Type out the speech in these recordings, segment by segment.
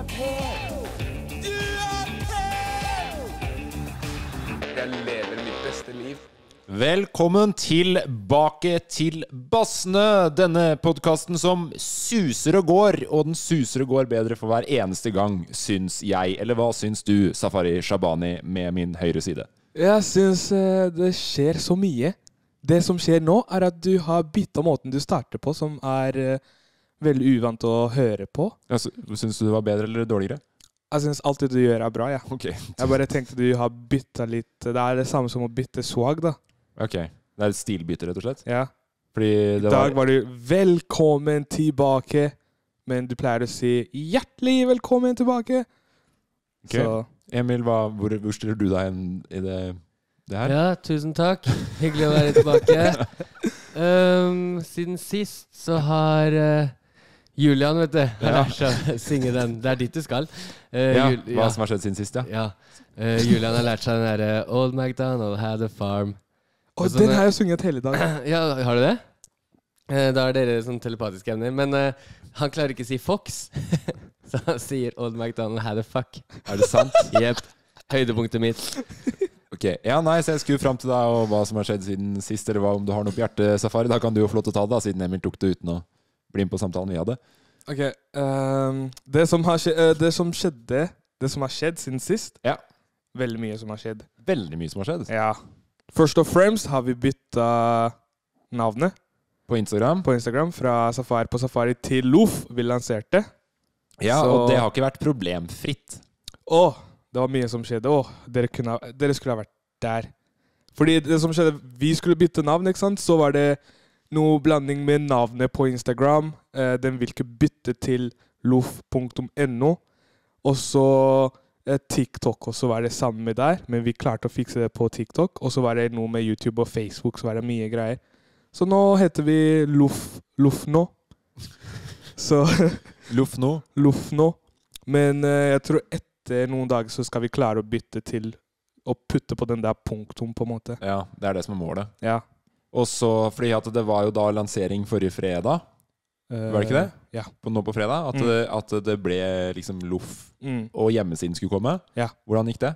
Jeg lever mitt beste liv. Velkommen tilbake til Bassene, denne podkasten som suser og går, og den suser og går bedre for hver eneste gang, syns jeg. Eller hva syns du, Safari Shabani, med min høyre side? Jeg syns eh, det skjer så mye. Det som skjer nå, er at du har bytta måten du starter på, som er eh, veldig uvant å høre på. Altså, syns du det var bedre eller dårligere? Jeg syns alt det du gjør, er bra. Ja. Okay. Jeg bare tenkte du har bytta litt Det er det samme som å bytte swag, da. ok. Det er et stilbytte, rett og slett? Ja. Fordi I det dag var du 'velkommen tilbake', men du pleier å si 'hjertelig velkommen tilbake'. Okay. Så Emil, hva, hvor, hvor stiller du deg i det, det her? Ja, tusen takk. Hyggelig å være tilbake. Um, siden sist så har eh, Julian, vet du, Ja. seg synge den. Det er dit du skal. Uh, Ja, Jul- hva som har skjedd siden sist, ja. ja. Uh, Julian har lært seg den derre Old MacDonald had a farm. Oh, sånn, den har jeg sunget hele dagen. Ja, har du det? Uh, da er dere sånn telepatiske evner. Men han klarer ikke å si Fox, så han sier Old MacDonald had a fuck. Er det sant? Jepp. Høydepunktet mitt. Ok, ja nei, så Jeg skulle fram til deg og hva som har skjedd siden sist, eller hva om du har noe på hjertesafari. Da kan du jo få lov til å ta det, da, siden Emil tok det uten å bli med på samtalen vi hadde. Ok, um, det, som har skje, uh, det som skjedde Det som har skjedd siden sist Ja. Veldig mye som har skjedd. Veldig mye som har skjedd. Ja. Først og fremst har vi bytta navnet På Instagram. på Instagram fra Safari på Safari til Loff. Vi lanserte. Ja, Så- Og det har ikke vært problemfritt. Å, det var mye som skjedde. Å, dere, kunne, ha- dere skulle ha vært der. Fordi det som skjedde, vi skulle bytte navn, ikke sant? Så var det noe blanding med navnet på Instagram. Eh, den vil ikke bytte til loff.no. Og så eh, TikTok også var det samme der, men vi klarte å fikse det på TikTok. Og så var det noe med YouTube og Facebook, så var det mye greier. Så nå heter vi Loff, Loff nå. Så Loffno? nå. Men eh, jeg tror etter noen dager så skal vi klare å bytte til å putte på den der punktum, på en måte. Ja, det er det som er målet. Ja. Og så, fordi at det var jo da lansering forrige fredag, Var det ikke det? Ja. på, nå på fredag, at, Mm. det, at det ble liksom Loff Mm. og hjemmesiden skulle komme. Ja. Hvordan gikk det?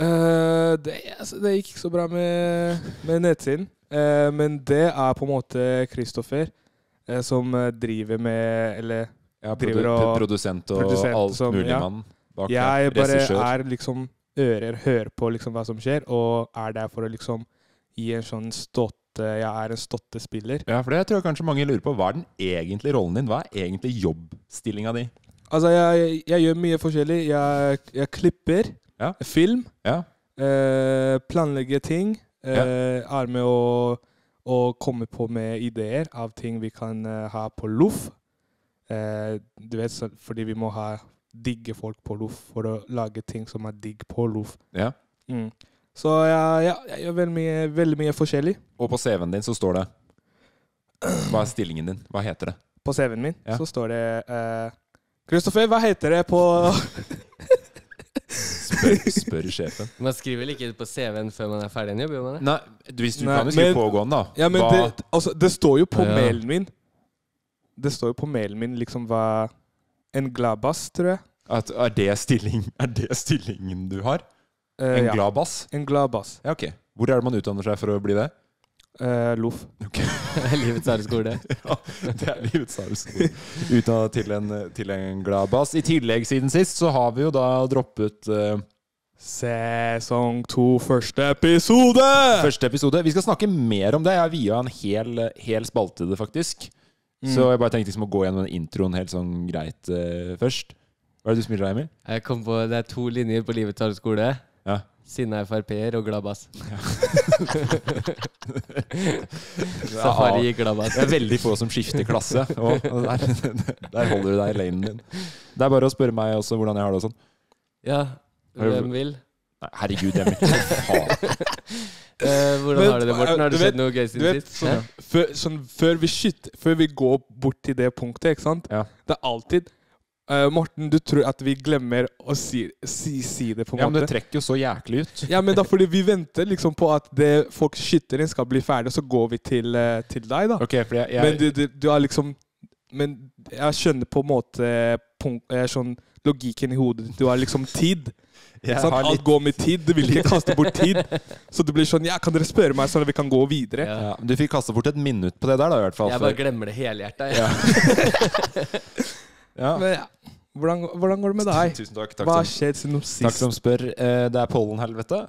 Uh, det, altså, det gikk ikke så bra med, med nettsiden. Uh, men det er på en måte Kristoffer uh, som eh, driver med Eller Ja, Driver og- produsent og produsent alt som- mulig ja. mann bak jeg der. bare Regissør. er liksom ører, hører på liksom hva som skjer, og er der for å liksom gi en sånn stotte Jeg er en stottespiller. Ja, for det tror jeg kanskje mange lurer på. Hva er den egentlige rollen din? Hva er egentlig jobbstillinga di? Altså, jeg, jeg gjør mye forskjellig. Jeg, jeg klipper Ja. film. Ja. Eh, planlegger ting. Eh, Er med å, å komme på med ideer av ting vi kan eh, ha på Loff. Eh, du vet, så, fordi vi må ha digge folk på Loff for å lage ting som er digg på Loff. Ja. Mm. Så jeg, ja, jeg gjør veldig mye, veldig mye forskjellig. Og på CV-en din så står det Hva er stillingen din? Hva heter det? På CV-en min Ja. så står det Kristoffer, Kristoffer, hva heter det på Spør, spør sjefen. Man skriver vel ikke på CV-en før man er ferdig i en jobb? gjør man det? Nei, hvis du Nei, kan jo skrive pågående, da. Ja, men Hva, det, altså, det står jo på Ja. mailen min Det står jo på mailen min liksom hva En gladbass, tror jeg. at, er, det stilling, er det stillingen du har? Eh, En ja. glad bass? En glad bass. Ja, ok. Hvor er det man utdanner seg for å bli det? Uh, Loff. Livets harde skole. Ja, det er livets harde skole. å til en, til en glad bass. I tillegg, siden sist, så har vi jo da droppet uh, Sesong to, første episode! første episode. Vi skal snakke mer om det. Jeg har via en hel, hel spalte til det, faktisk. Mm. Så jeg bare tenkte liksom å gå gjennom den introen helt sånn greit uh, først. Hva er det du smiler av, Emil? Jeg kom på, Det er to linjer på Livets harde skole. Ja. Sinna Frp-er og Glabass. Ja. Safari i Glabass. Det er veldig få som skifter klasse, og der, der holder du deg i lanen din. Det er bare å spørre meg også hvordan jeg har det og sånn. Ja, hvem vil? Nei, herregud, jeg vil Eh, hvordan Men, har du det, Morten? Har du sett noe gøy siden sist? sånn, ja. før, sånn, før, vi før vi går bort til det punktet, ikke sant? Ja. Det er alltid eh, Morten, du tror at vi glemmer å si, si, si det, på en Ja, men det trekker jo så jæklig ut. Ja, men da fordi vi venter liksom på at det folk skytter inn, skal bli ferdig, så går vi til, eh, til deg, da. Okay, for jeg, Men du, du, du har liksom Men jeg skjønner på en måte punkt, eh, sånn, logikken i hodet ditt. Du har liksom tid. Jeg har Alt går med tid. Du vil ikke kaste bort tid. Så det blir sånn Ja, kan dere spørre meg, sånn at vi kan gå videre? Ja. ja, du fikk kaste bort et minutt på det der, da, i hvert fall. Jeg bare glemmer det helhjerta. jeg. Ja. ja. Men ja, hvordan, hvordan går det med deg? Tusen takk. Takk Hva har skjedd siden takk sist? som spør. Eh, Det er pollenhelvete.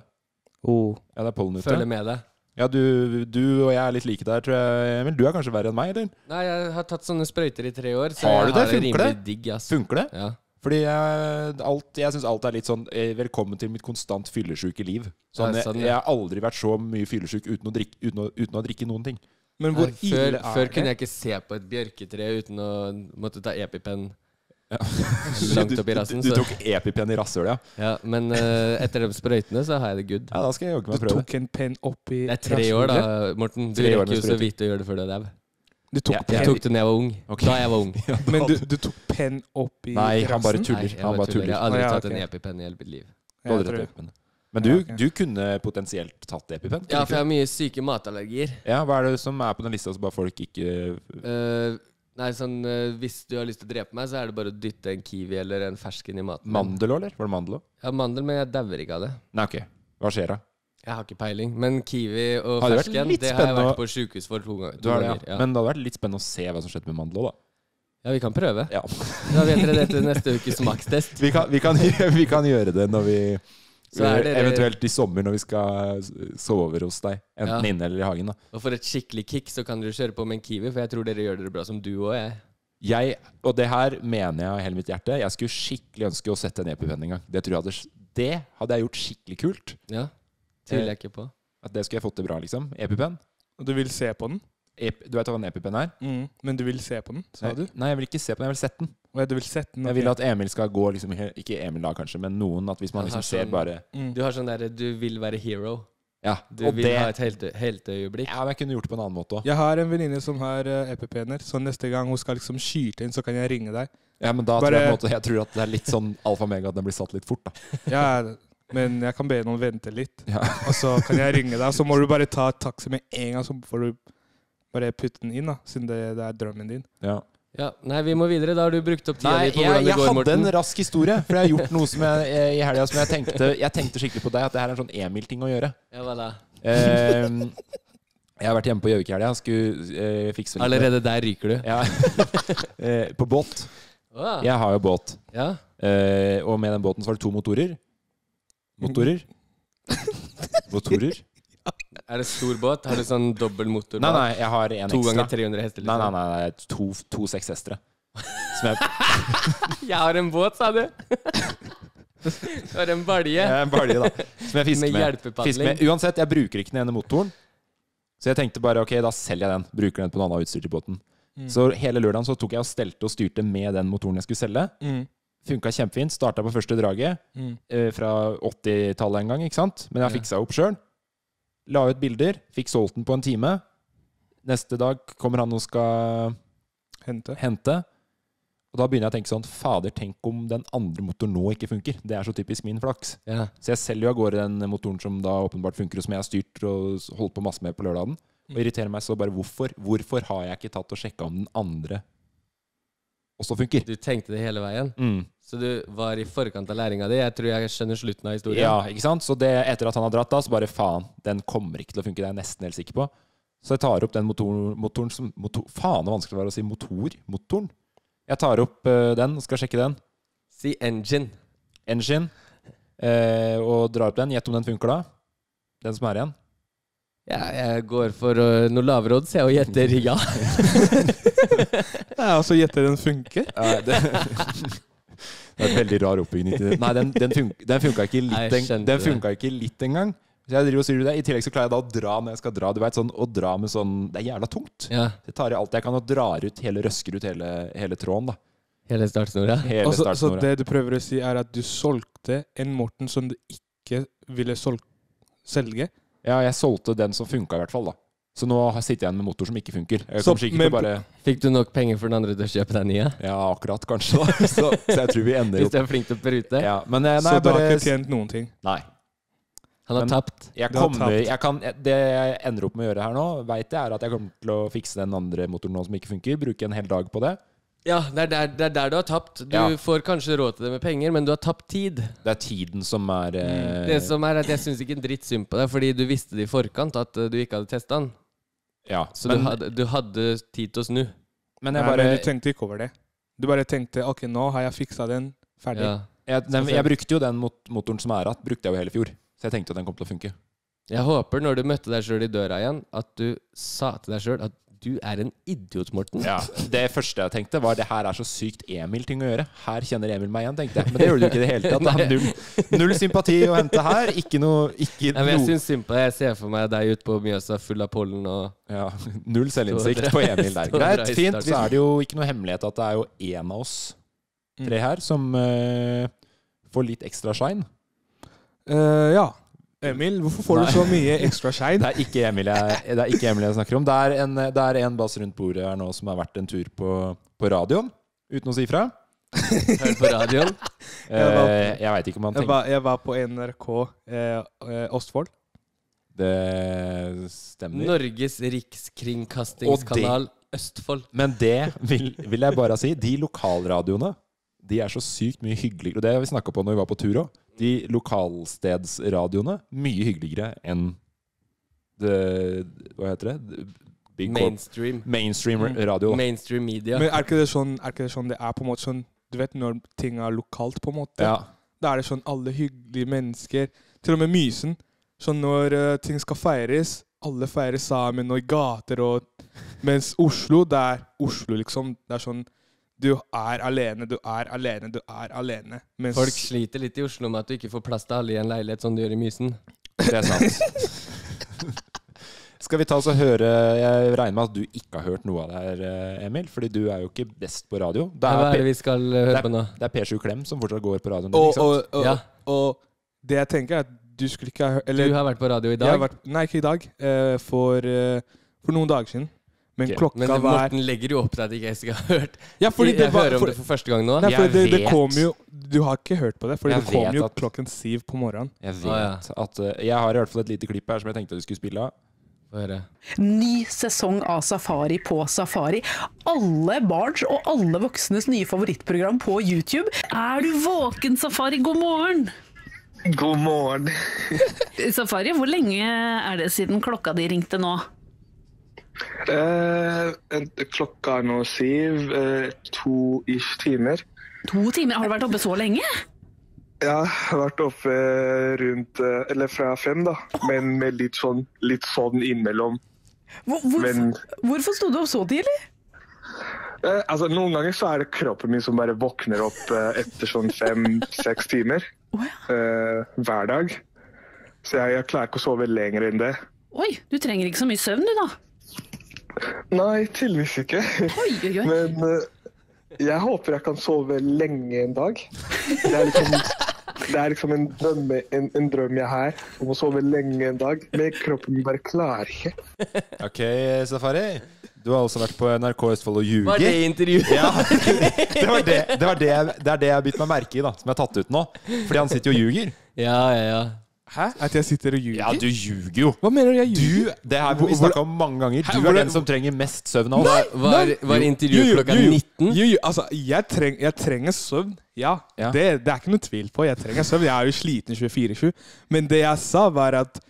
Oh. Ja, det er pollen ute. Følger med deg. Ja, du, du og jeg er litt like der, tror jeg. Emil, du er kanskje verre enn meg, eller? Nei, jeg har tatt sånne sprøyter i tre år, så Har jeg du det? har Funker det? digg. ass. Funker det? Ja. Fordi jeg, alt, jeg syns alt er litt sånn eh, Velkommen til mitt konstant fyllesyke liv. Sånn, jeg, sånn, jeg har aldri vært så mye fyllesyk uten, uten, uten å drikke noen ting. Men hvor Nei, ille før, det? før kunne jeg ikke se på et bjørketre uten å måtte ta epipenn. Ja. langt opp i rassen. Du, du du tok epipenn i rasshølet, ja. Ja, men uh, etter de sprøytene så har jeg det good. ja? Da skal jeg jogge Du meg prøve. tok en penn opp oppi Det er tre år, da. Morten. Du Tre år rekker jo så vidt å gjøre det før du er dau. Ja, Jeg tok det da jeg var ung. Okay. Da jeg var ung. Ja, Men du, du tok penn opp i rassen? Nei, han bare tuller. Nei, jeg, Han bare tuller. tuller. jeg har aldri tatt en epipenn EpiPen i hele mitt liv. Jeg, Jeg Men du, Ja, ok. du kunne potensielt tatt EpiPen? Ja, for jeg har mye syke matallergier. ja, Hva er det som er på den lista så bare folk ikke uh, nei, sånn uh, Hvis du har lyst til å drepe meg, så er det bare å dytte en kiwi eller en fersken i maten. Mandel òg, eller? Var det mandel òg? Ja, mandel, men jeg dauer ikke av det. Nei, ok. Hva skjer da? Jeg har ikke peiling. Men kiwi og Hadde fersken, det, det har jeg vært på sjukehus for to, ganger- det, ja. Ja. Men det hadde vært litt spennende å se hva som skjedde med mandel òg, da. ja, vi kan prøve. Ja. Da vet dere det til neste ukes makstest. Vi vi, vi kan gjøre det når vi dere- Eventuelt i sommer når vi skal sove hos deg. Enten Ja. inne eller i hagen. da Og for et skikkelig kick så kan dere kjøre på med en kiwi, for jeg tror dere gjør dere bra som du og jeg. Jeg, og det her mener jeg av hele mitt hjerte. Jeg skulle skikkelig ønske å sette en EpiPen en gang. Det tror jeg hadde, det hadde jeg gjort skikkelig kult. Ja, Tviler jeg ikke på. At det skulle jeg fått til bra, liksom. EpiPen. Og du vil se på den? Ep, du vet hva en EpiPen er? Mm. Men du vil se på den, sa du? Nei, jeg vil ikke se på den, jeg vil sette den. Og ja, vil sette den? Jeg vil at Emil skal gå liksom Ikke Emil da, kanskje, men noen. At hvis man liksom sånn, ser bare mm. Du har sånn derre Du vil være hero. Ja, Du og vil det ha et helte- helteøyeblikk. Ja, men jeg kunne gjort det på en annen måte òg. Jeg har en venninne som har uh, EpiPener, så neste gang hun skal liksom skyte inn, så kan jeg ringe deg. Ja, men da Bare- tror jeg på en måte Jeg tror at det er litt sånn alfa mega at den blir satt litt fort, da. Ja, men jeg kan be noen vente litt. Ja. Og så kan jeg ringe deg, så må du bare ta taxi med en gang, så får du bare putte den inn, da, siden det, det er drømmen din. Ja. Ja, Nei, vi må videre. Da har du brukt opp tida Nei, di på jeg, hvordan det jeg går, hadde Morten. en rask historie. For jeg har gjort noe som jeg, i helga som jeg tenkte Jeg tenkte skikkelig på deg, at det her er en sånn Emil-ting å gjøre. Ja, hva da? Eh, jeg har vært hjemme på Gjøvik i helga. Skulle eh, fikse litt Allerede der ryker du. Ja. eh, på båt. Wow. Jeg har jo båt. ja. Eh, og med den båten så var det to motorer. Motorer? Motorer? Er det stor båt? Har du sånn dobbel motor? Nei, nei, jeg har en To ekstra. ganger 300 hester? Nei, Liksom. nei, nei, nei to, to sekshestere. Som jeg Jeg har en båt, sa du! Du har en balje en balje, da. Som jeg fisker med med. Fisker med. Uansett, jeg bruker ikke den ene motoren. Så jeg tenkte bare ok, da selger jeg den. Bruker den på noe annet utstyr til båten. Mm. Så hele lørdagen så tok jeg og stelte og styrte med den motoren jeg skulle selge. Mm. Funka kjempefint. Starta på første draget Mm. eh, fra 80-tallet en gang, ikke sant? Men jeg fiksa opp sjøl. La ut bilder. Fikk solgt den på en time. Neste dag kommer han og skal Hente. hente. Og da begynner jeg å tenke sånn Fader, tenk om den andre motoren nå ikke funker. Det er så typisk min flaks. Ja. Så jeg selger jo av gårde den motoren som da åpenbart funker, og som jeg har styrt og holdt på masse med på lørdagen. Og irriterer meg så bare hvorfor. Hvorfor har jeg ikke tatt og sjekka om den andre også funker? Du tenkte det hele veien? Mm. Så du var i forkant av læringa di? Jeg tror jeg skjønner slutten av historien. Ja, ikke sant? Så det, etter at han har dratt da, så bare faen, den kommer ikke til å funke. Det er jeg nesten helt sikker på. Så jeg tar opp den motoren, motoren som motor, Faen, så vanskelig det var å si motor. Motoren. Jeg tar opp uh, den, skal sjekke den. Si engine. Engine. Uh, og drar opp den. Gjett om den funker da. Den som er igjen. Ja, jeg går for uh, noe lavere odds, jeg, og gjetter ja. Nei, altså så gjetter den funker. Ja, det, det er en veldig rar oppbygging. til det. Nei, den, den, fun, den funka ikke litt, Nei, en, den funka ikke litt engang. Så jeg driver og sier det. I tillegg så klarer jeg da å dra når jeg skal dra. Du vet, sånn, Å dra med sånn Det er jævla tungt. ja. Jeg tar i alt jeg kan og drar ut hele, røsker ut hele, hele tråden. da Hele startsnora. Hele altså, så, så det du prøver å si, er at du solgte en Morten som du ikke ville sol selge? Ja, jeg solgte den som funka, i hvert fall. da Så nå sitter jeg igjen med motor som ikke funker. Jeg kommer sikkert til å bare Fikk du nok penger for den andre til å kjøpe deg nye? Ja, akkurat, kanskje. da Så, så jeg tror vi ender Hvis du er flink til å prute? ja, Men eh, nei, så du har ikke tjent noen ting? Nei. Han har Men- tapt. Jeg kommer, har tapt. jeg kan, det jeg ender opp med å gjøre her nå, vet jeg, er at jeg kommer til å fikse den andre motoren nå som ikke funker. Bruke en hel dag på det. Ja, det er, der, det er der du har tapt. Du Ja. får kanskje råd til det med penger, men du har tapt tid. Det er tiden som er eh, Det som er at Jeg syns ikke en dritt synd på deg, fordi du visste det i forkant at eh, du ikke hadde testa den. Ja, Så men, du, hadde, du hadde tid til å snu. men Nei, jeg bare men du tenkte ikke over det. Du bare tenkte ok, nå har jeg fiksa den. Ferdig. Ja. jeg, den, jeg brukte jo den mot, motoren som er igjen, brukte jeg jo hele fjor. Så jeg tenkte at den kom til å funke. Jeg håper når du møtte deg sjøl i døra igjen, at du sa til deg sjøl at du er en idiot, Morten. Ja, Det første jeg tenkte, var det her er så sykt Emil-ting å gjøre. Her kjenner Emil meg igjen, tenkte jeg. Men det gjorde du ikke i det hele tatt. da. Null, null sympati å hente her. Ikke noe ikke Nei, men jeg syns synd på deg. Jeg ser for meg deg ute på Mjøsa full av pollen og ja, Null selvinnsikt på Emil der. Greit, fint. Så er det jo ikke noe hemmelighet at det er jo én av oss tre her som uh, får litt ekstra shine. Uh, ja. Emil, hvorfor får Nei. du så mye ekstra Det shine? er ikke Emil jeg, det er ikke Emil jeg snakker om. Det er en, det er en bass rundt bordet her nå som har vært en tur på, på radioen, uten å si fra. hørt på radioen. Jeg Eh, jeg veit ikke om han Jeg tenker var, jeg var på NRK eh, eh, Østfold. Det stemmer. Norges rikskringkastingskanal Østfold. Men det vil, vil jeg bare si. De lokalradioene de er så sykt mye hyggeligere. Og det har vi snakka på når vi var på tur òg. De lokalstedsradioene mye hyggeligere enn det Hva heter det? Big corp- Mainstream. Mainstream Mm. radio. da. Mainstream media. Men er ikke, det sånn, er ikke det sånn det er på en måte sånn Du vet når ting er lokalt, på en måte? Ja. Da er det sånn alle hyggelige mennesker. Til og med Mysen. Sånn når uh, ting skal feires, alle feirer sammen og i gater og Mens Oslo, det er Oslo, liksom. Det er sånn Du er alene, du er alene, du er alene. Mens Folk sliter litt i Oslo med at du ikke får plass til alle i en leilighet, som du gjør i Mysen. Det er sant. Skal vi ta oss og høre Jeg regner med at du ikke har hørt noe av det her, eh, Emil. Fordi du er jo ikke best på radio. Det Hva er, er det vi skal uh, høre på nå? det er P7 Klem som fortsatt går på radioen. og, og, og, Ja. og det jeg tenker, er at du skulle ikke ha hørt Du har vært på radio i dag, vært, nei, ikke i dag. eh, for, eh, for noen dager siden. Men okay. klokka men var Morten legger jo opp til at ikke jeg skal ha hørt. Ja, fordi jeg det var hører om for, det for første gang nå. Nei, Jeg det, det kom jo Du har ikke hørt på det, Fordi Jeg det kom jo at- klokken syv på morgenen. Jeg vet ah, ja. at eh, Jeg har i hvert fall et lite klipp her som jeg tenkte du skulle spille av. Ny sesong av Safari på Safari. Alle barns og alle voksnes nye favorittprogram på YouTube. Er du våken, Safari? God morgen! God morgen. Safari, hvor lenge er det siden klokka di ringte nå? Eh, klokka er nå syv. Eh, to ish timer. To timer? Har du vært oppe så lenge? Ja, Jeg har vært oppe rundt eh, Eller fra fem, da. Men med litt sånn, litt sånn innimellom. Hvor, hvorfor, Men hvorfor sto du opp så tidlig? eh, altså, noen ganger så er det kroppen min som bare våkner opp eh, etter sånn fem-seks timer. Oh, ja. eh, hver dag. Så jeg, jeg klarer ikke å sove lenger enn det. Oi, du trenger ikke så mye søvn du, da. Nei, tydeligvis ikke. Oi, oi, oi. Men uh, jeg håper jeg kan sove lenge en dag. Det er liksom, det er liksom en, drøm, en, en drøm jeg har om å sove lenge en dag. Men kroppen bare klarer ikke. Ok, Safari. Du har også vært på NRK Østfold og ljuger. Var det intervjuet? Ja, det, var det, det, var det, jeg, det er det jeg har bitt meg merke i, da som jeg har tatt ut nå. Fordi han sitter jo og ljuger. Ja, ja, ja. Hæ? At jeg sitter og ljuger? Ja, du ljuger jo. Hva mener du jeg Du, ljuger? det her har vi snakka om mange ganger. Du er den som trenger mest søvn av oss. Var, var intervjuet klokka jo, jo. 19? Jo, jo, altså, jeg, treng, jeg trenger søvn. Ja, Ja. Det, det er ikke noe tvil på. Jeg trenger søvn. Jeg er jo sliten 24-7. Men det jeg sa, var at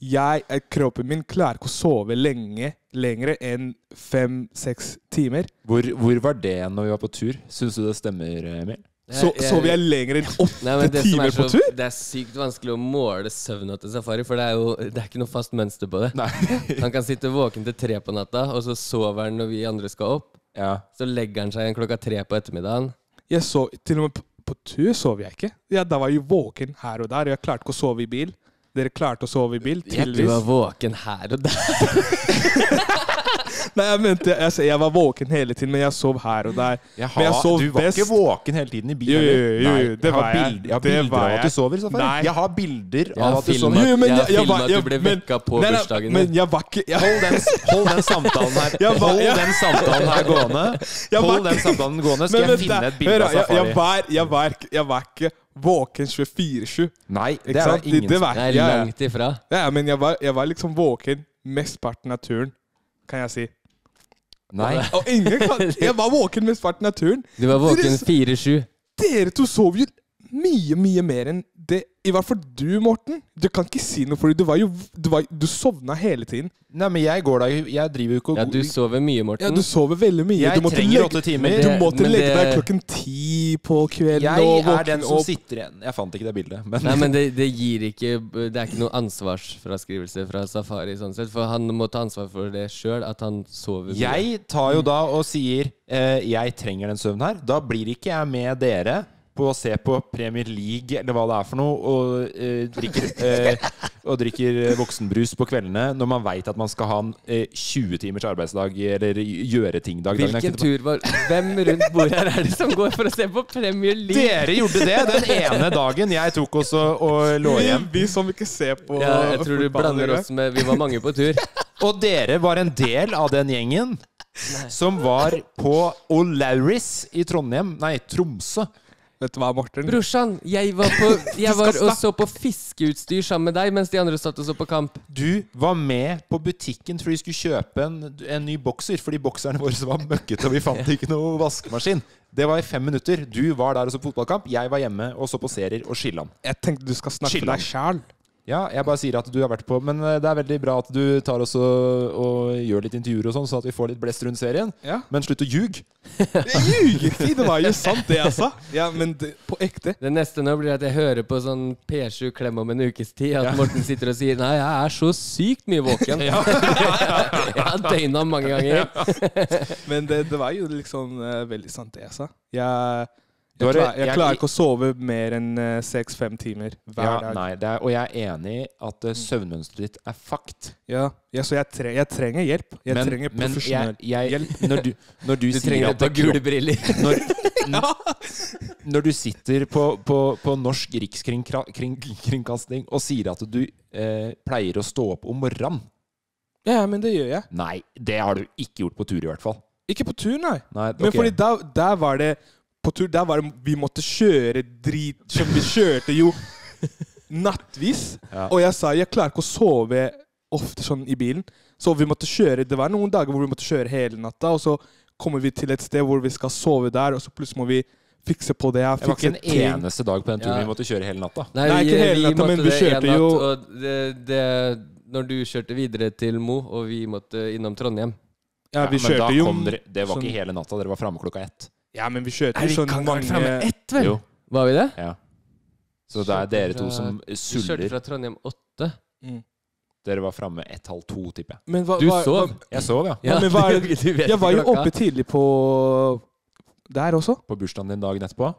jeg, eh, kroppen min klarer ikke å sove lenge lenger enn fem-seks timer. Hvor, hvor var det når vi var på tur? Syns du det stemmer, Emil? Så sover jeg lenger enn Nei, men åtte det, som timer er så, på tur? det er sykt vanskelig å måle søvna til Safari, for det er jo det er ikke noe fast mønster på det. Han kan sitte våken til tre på natta, og så sover han når vi andre skal opp. Ja. Så legger han seg igjen klokka tre på ettermiddagen. Jeg sov, til og med på, på tur sov jeg ikke. Ja, da var jeg våken her og der. Jeg klarte ikke å sove i bil. Dere klarte å sove i bil? Du Tydeligvis. var våken her og der. Nei, jeg mente jeg, jeg, jeg var våken hele tiden, men jeg sov her og der. Jaha, Men jeg sov du var best. ikke våken hele tiden i bilen? Jo, jo, jo, Nei, jo, det jeg var jeg. bild- Jeg har Det bilder av at du sover, Safari. Nei. Jeg har bilder Jeg av at du sover. Jo, men jeg har jeg- jeg var- filmet at du ble vekka på Nei, nei, bursdagen Men jeg var ikke jeg, Hold den, hold den samtalen her Jeg Hold jeg- den samtalen her gående. Hold den samtalen gående, skal Men jeg finne et bilde av jeg, Safari. var, jeg, var, jeg var ikke våken 24-7. Nei, det er det ingen Det, det som Det er ja, ja. langt ifra. ja, men jeg var, jeg var liksom våken mesteparten av turen, kan jeg si. Nei. Og ingen kan Jeg var våken mesteparten av turen. Du var våken 4-7. Dere to sov jo mye, mye mer enn det. I hvert fall du, Morten. Du kan ikke si noe, for du var jo Du, var, du sovna hele tiden. Nei, men jeg går da Jeg driver jo ikke og Ja, du sover mye, Morten. Ja, du sover veldig mye. Jeg du måtte trenger åtte timer. Du måtte men legge deg klokken ti på kvelden Jeg og er den som opp. sitter igjen Jeg fant ikke det bildet, men Nei, men det, det gir ikke Det er ikke noe ansvarsfraskrivelse fra Safari, sånn sett. For han må ta ansvar for det sjøl, at han sover mye. Jeg tar jo da og sier eh, jeg trenger den søvnen her. Da blir ikke jeg med dere på å se på Premier League eller hva det er for noe, og, eh, drikker, eh, og drikker voksenbrus på kveldene når man veit at man skal ha en eh, 20 timers arbeidsdag eller gjøre ting-dag. Hvilken tur var Hvem rundt bordet her er det som går for å se på Premier League? Dere gjorde det den ene dagen jeg tok oss og lå igjen. Vi som ikke ser på Ja, jeg tror du blander oss med Vi var mange på tur. Og dere var en del av den gjengen som var på O'Larris i Trondheim, nei, Tromsø. Vet du hva, Morten? Brorsan, jeg var, på, jeg var og så på fiskeutstyr sammen med deg mens de andre satt og så på kamp. Du var med på butikken fordi vi skulle kjøpe en, en ny bokser, fordi bokserne våre var møkkete, og vi fant ikke noe vaskemaskin. Det var i fem minutter. Du var der og så på fotballkamp. Jeg var hjemme og så på serier og Skilland. Jeg tenkte du skal snakke Skilland. for deg sjæl. Ja, jeg bare sier at du har vært på Men eh, det er veldig bra at du tar oss og, og gjør litt intervjuer og sånn, så at vi får litt blest rundt serien. Ja. Men slutt å ljuge. Jeg ljuger ikke! Det var jo sant, det jeg sa. Ja, men det, på ekte. Det neste nå blir at jeg hører på sånn P7 Klem om en ukes tid at Morten sitter og sier Nei, jeg er så sykt mye våken. jeg har døgna mange ganger. Men det, det var jo liksom uh, veldig sant, det jeg sa. Jeg, jeg, klarer, jeg klarer ikke å sove mer enn seks-fem timer hver Ja, dag. nei, det er, og jeg er enig i at eh, søvnmønsteret ditt er fucked. Ja, ja, så jeg, tre, jeg trenger hjelp. Jeg men, trenger profesjonell hjelp. når du, når du, Du sier at det er gule briller. når, når du sitter på, på, på norsk rikskringkasting og sier at du eh, pleier å stå opp om morgenen Ja, men det gjør jeg. Nei, det har du ikke gjort på tur, i hvert fall. Ikke på tur, nei. Nei, Men fordi der, der var det På tur der var det Vi måtte kjøre drit som Vi kjørte jo nattvis. Ja. Og jeg sa jeg klarer ikke å sove ofte sånn i bilen. Så vi måtte kjøre Det var noen dager hvor vi måtte kjøre hele natta, og så kommer vi til et sted hvor vi skal sove der, og så plutselig må vi fikse på det. Det var ikke en ting. eneste dag på den turen Ja. vi måtte kjøre hele natta. Nei, Nei, ikke hele natta, men vi det kjørte natt, jo- Og det, det, når du kjørte videre til Mo, og vi måtte innom Trondheim Ja, vi Ja, men da jo kom dere, Det var sånn- ikke hele natta, dere var framme klokka ett. Ja, men vi kjørte jo sånn mange ett, vel? Jo, Var vi det? ja. Så det er dere to som Vi kjørte fra Trondheim åtte. Dere var framme ett-halv to, tipper jeg. Men hva, Du hva, sov? hva- Jeg sov, ja. Ja, men hva er det- du vet Jeg var jo klokka. oppe tidlig på Der også. På bursdagen din dagen etterpå.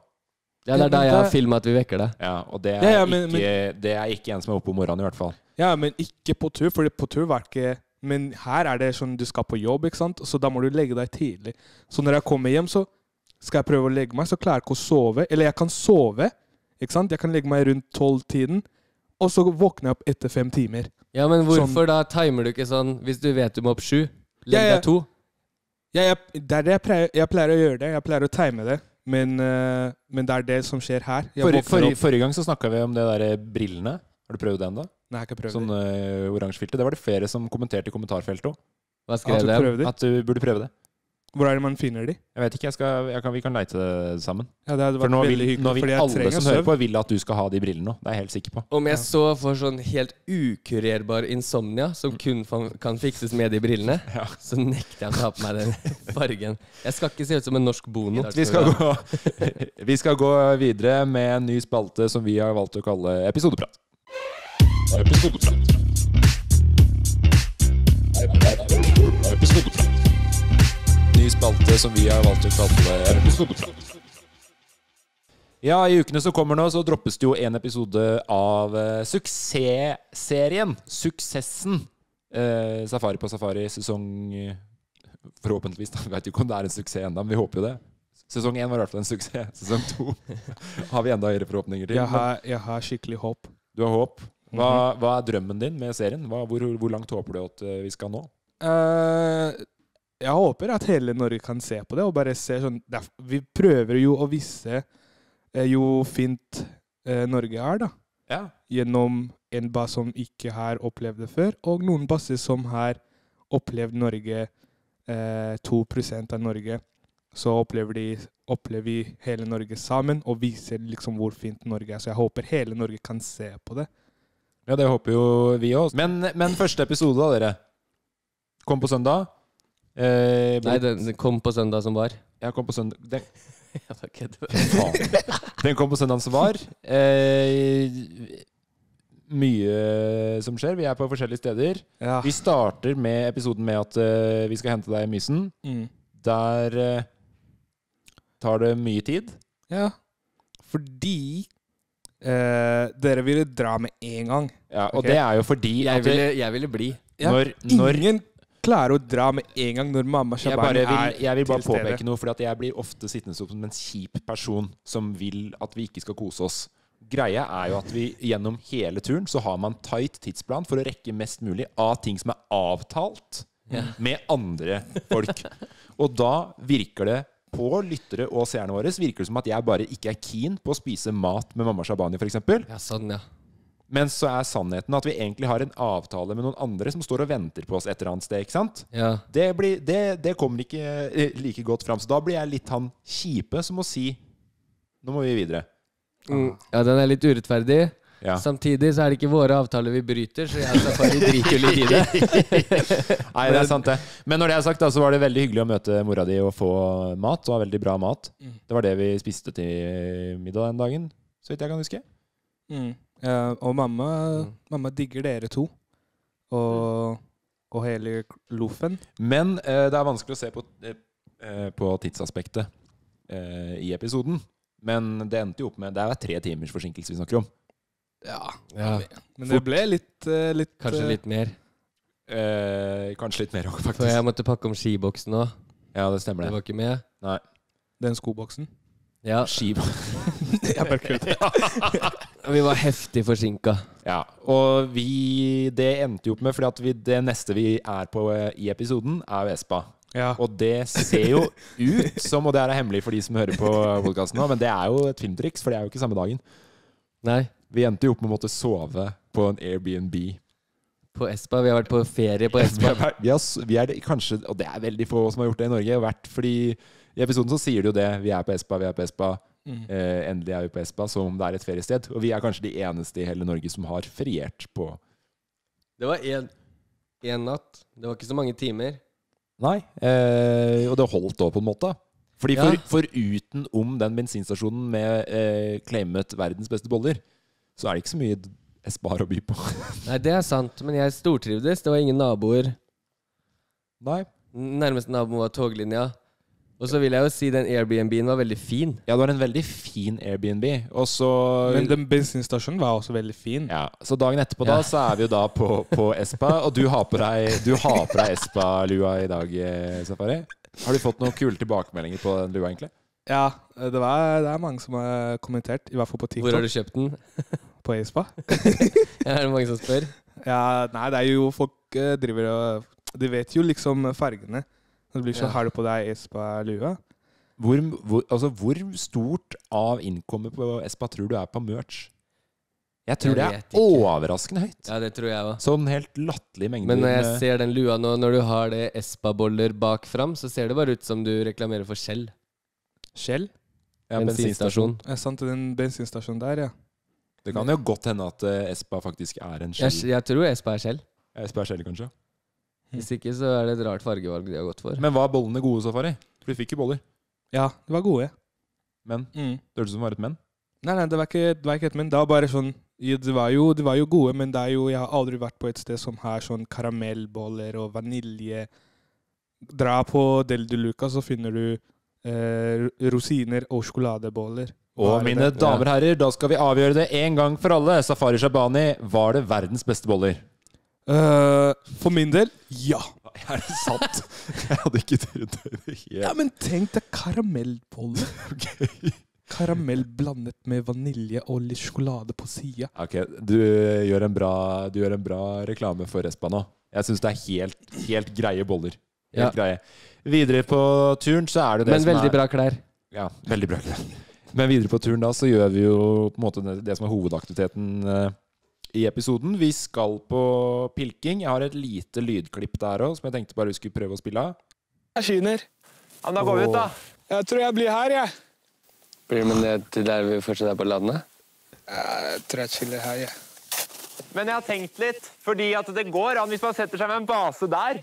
Ja, det er da jeg har det- filma at vi vekker deg. Ja, og det er, Ja, ja, men- ikke, det er ikke en som er oppe om morgenen, i hvert fall. Ja, men ikke på tur, for på tur var ikke Men her er det sånn du skal på jobb, ikke sant? så da må du legge deg tidlig. Så når jeg kommer hjem, så skal jeg prøve å legge meg, så klarer jeg ikke å sove. Eller jeg kan sove, ikke sant? Jeg kan legge meg rundt tolv-tiden, og så våkner jeg opp etter fem timer. Ja, men hvorfor Sånn- da timer du ikke sånn Hvis du vet du må opp sju, legg Ja, ja. deg to. Ja, jeg, det er det jeg pleier, jeg pleier å gjøre det. Jeg pleier å time det. Men, uh, men det er det som skjer her. Jeg Forrige, forrige, forrige gang så snakka vi om det der brillene. Har du prøvd det ennå? Nei, jeg har ikke prøvd Sånn det. uh, oransje filter. Det var det flere som kommenterte i kommentarfeltet òg. Hva skrev de? At du burde prøve det. Hvor er det man finner de? Jeg vet ikke, jeg skal, jeg kan, vi kan leite det sammen. Ja, det hadde For vært nå veldig vil, hyggelig, nå vil alle som hører på, vil at du skal ha de brillene nå. Det er jeg helt sikker på. Om jeg så får sånn helt ukurerbar insomnia som kun kan fikses med de brillene, Ja. så nekter jeg å ta på meg den fargen. Jeg skal ikke se ut som en norsk bono. Vi skal, gå, vi skal gå videre med en ny spalte som vi har valgt å kalle Episodeprat. Episodeprat. Episodeprat. Ny spalte som vi har valgt å kalle Episodeprat. Ja, i ukene som kommer nå, så droppes det jo en episode av uh, suksessserien. Suksessen. Uh, safari på safari, sesong eh, Forhåpentligvis. da. Vi vet jo ikke om det er en suksess ennå, men vi håper jo det. Sesong én var i hvert fall en suksess. Sesong to har vi enda høyere forhåpninger til. Jeg har, jeg har skikkelig håp. Du har håp. Hva, Mhm. hva er drømmen din med serien? Hva, hvor, hvor langt håper du at eh, vi skal nå? Eh, jeg håper at hele Norge kan se på det og bare se sånn Vi prøver jo å vise eh, jo fint eh, Norge er, da. Ja. Gjennom en bass som ikke har opplevd det før, og noen basser som har opplevd Norge eh, 2 av Norge, så opplever, de, opplever vi hele Norge sammen og viser liksom hvor fint Norge er. Så jeg håper hele Norge kan se på det. Ja, det håper jo vi òg. Men, men første episode, da, dere. Kom på søndag. Eh, Nei, den den kom på søndag som var. Jeg kom på søndag Den. Den kom på søndagen som var. Eh, mye som skjer. Vi er på forskjellige steder. Ja. Vi starter med episoden med at eh, vi skal hente deg i Mysen. Mm. Der eh, tar det mye tid. ja. Fordi eh, dere ville dra med en gang. Ja, og Ok. det er jo fordi Jeg at ville, jeg ville bli. Ja, når, når Ingen klarer å dra med en gang når mamma Shabani er til stede. jeg vil bare påpeke noe, for jeg blir ofte sittende som en kjip person som vil at vi ikke skal kose oss. Greia er jo at vi gjennom hele turen så har man tight tidsplan for å rekke mest mulig av ting som er avtalt med andre folk. Og da virker det på lyttere og seerne våre virker det som at jeg bare ikke er keen på å spise mat med mamma Shabani, f.eks. Ja, sånn, ja. Men så er sannheten at vi egentlig har en avtale med noen andre som står og venter på oss et eller annet sted. ikke sant? ja. Det, blir, det, det kommer ikke eh, like godt fram. Så da blir jeg litt han kjipe som må si Nå må vi videre. Mm. ja, den er litt urettferdig. Ja. Samtidig så er det ikke våre avtaler vi bryter, så jeg og Safari driter jo litt i det. Nei, det er sant, det. Men når det er sagt, da, så var det veldig hyggelig å møte mora di og få mat. Det var veldig bra mat. Mm. Det var det vi spiste til middag den dagen, så vidt jeg kan huske. Mm. Ja, og mamma, Mm. mamma digger dere to. Og, og hele loffen. Men uh, det er vanskelig å se på, eh, eh, på tidsaspektet eh, i episoden. Men det endte jo opp med Det er tre timers forsinkelse vi snakker om. Ja. Ja, Men det ble litt, litt kanskje litt mer. Eh, kanskje litt mer òg, For jeg måtte pakke om skiboksen òg. Ja, det stemmer Det det. var ikke med. Nei. Den skoboksen. Ja, Skiv. Jeg bare kødder. vi var heftig forsinka. Ja, og vi Det endte jo opp med Fordi at vi, det neste vi er på eh, i episoden, er jo Espa. Ja. Og det ser jo ut som, og det er hemmelig for de som hører på podkasten nå, men det er jo et filmtriks, for det er jo ikke samme dagen. Nei, Vi endte jo opp med å måtte sove på en Airbnb. på Espa. Vi har vært på ferie på Espa. vi, har, vi er det- kanskje, og det er veldig få som har gjort det i Norge, vært fordi i episoden så sier de jo det. Vi er på Espa, vi er på Espa. Mm. Eh, endelig er vi på Espa, som om det er et feriested. Og vi er kanskje de eneste i hele Norge som har feriert på Det var én natt. Det var ikke så mange timer. Nei, eh, og det holdt òg, på en måte. Fordi Ja. for, Foruten om den bensinstasjonen med eh, claimet verdens beste boller, så er det ikke så mye Espa har å by på. Nei, det er sant, men jeg stortrivdes. Det var ingen naboer. Nei. Nærmeste nabo var toglinja. Og så vil jeg jo si den Airbnb-en var veldig fin. Ja, det var en veldig fin Airbnb. Og så Men den bensinstasjonen var også veldig fin. ja, Så dagen etterpå Ja. da, så er vi jo da på, på Espa, og du har på deg, du har på deg Espa-lua i dag, eh, Safari. Har du fått noen kule tilbakemeldinger på den lua, egentlig? Ja, det, var, det er mange som har kommentert, i hvert fall på TikTok. Hvor har du kjøpt den? på Espa. Ja, er det mange som spør? Ja, nei, det er jo folk eh, driver og De vet jo liksom fargene. Det blir sånn, Ja. har du på deg Espa-lua? Hvor, hvor, altså, hvor stort av innkommet på Espa tror du er på merch? Jeg tror Jeg det er ikke. overraskende høyt. Ja, det tror jeg også. Sånn helt latterlig mengde. Men når jeg ser den lua nå, når du har det Espa-boller bak fram, så ser det bare ut som du reklamerer for Shell. Shell? ja, bensinstasjon. Ja, sant den bensinstasjonen der, ja. Det kan jo godt hende at eh, Espa faktisk er en Jeg, jeg tror Espa er Shell. Espa er Shell, kanskje. Hvis ikke, så er det et rart fargevalg de har gått for. Men var bollene gode, Safari? For du fikk jo boller. Ja, de var gode. Men Mm. det hørtes ut som det var et men. Nei, nei, det var ikke, det var ikke et men. Det var bare sånn de, var jo, de var jo gode, men det er jo, jeg har aldri vært på et sted som har sånn karamellboller og vanilje. Dra på Del de Luca, så finner du eh, rosiner og sjokoladeboller. Og det mine damer og herrer, da skal vi avgjøre det en gang for alle. Safari Shabani, var det verdens beste boller? Eh, for min del, ja. Er det sant? Jeg hadde ikke trodd det. Ja, men tenk deg karamellboller. Karamell blandet med vanilje og litt sjokolade på sida. Ok, du gjør en bra, du gjør en bra reklame for Espa nå. Jeg syns det er helt, helt greie boller. Helt Ja. greie. Videre på turen så er det det Men som veldig er bra klær. Ja, veldig bra. klær. Men videre på turen da så gjør vi jo på en måte det, det som er hovedaktiviteten eh, i episoden. Vi skal på pilking. Jeg har et lite lydklipp der òg som jeg tenkte bare vi skulle prøve å spille av. Jeg skyner. Ja, men da går vi ut, da. Jeg tror jeg blir her, jeg. Blir du med ned til der vi fortsatt er på landet? Jeg tror jeg chiller her, jeg. Men jeg har tenkt litt, fordi at det går an hvis man setter seg med en base der.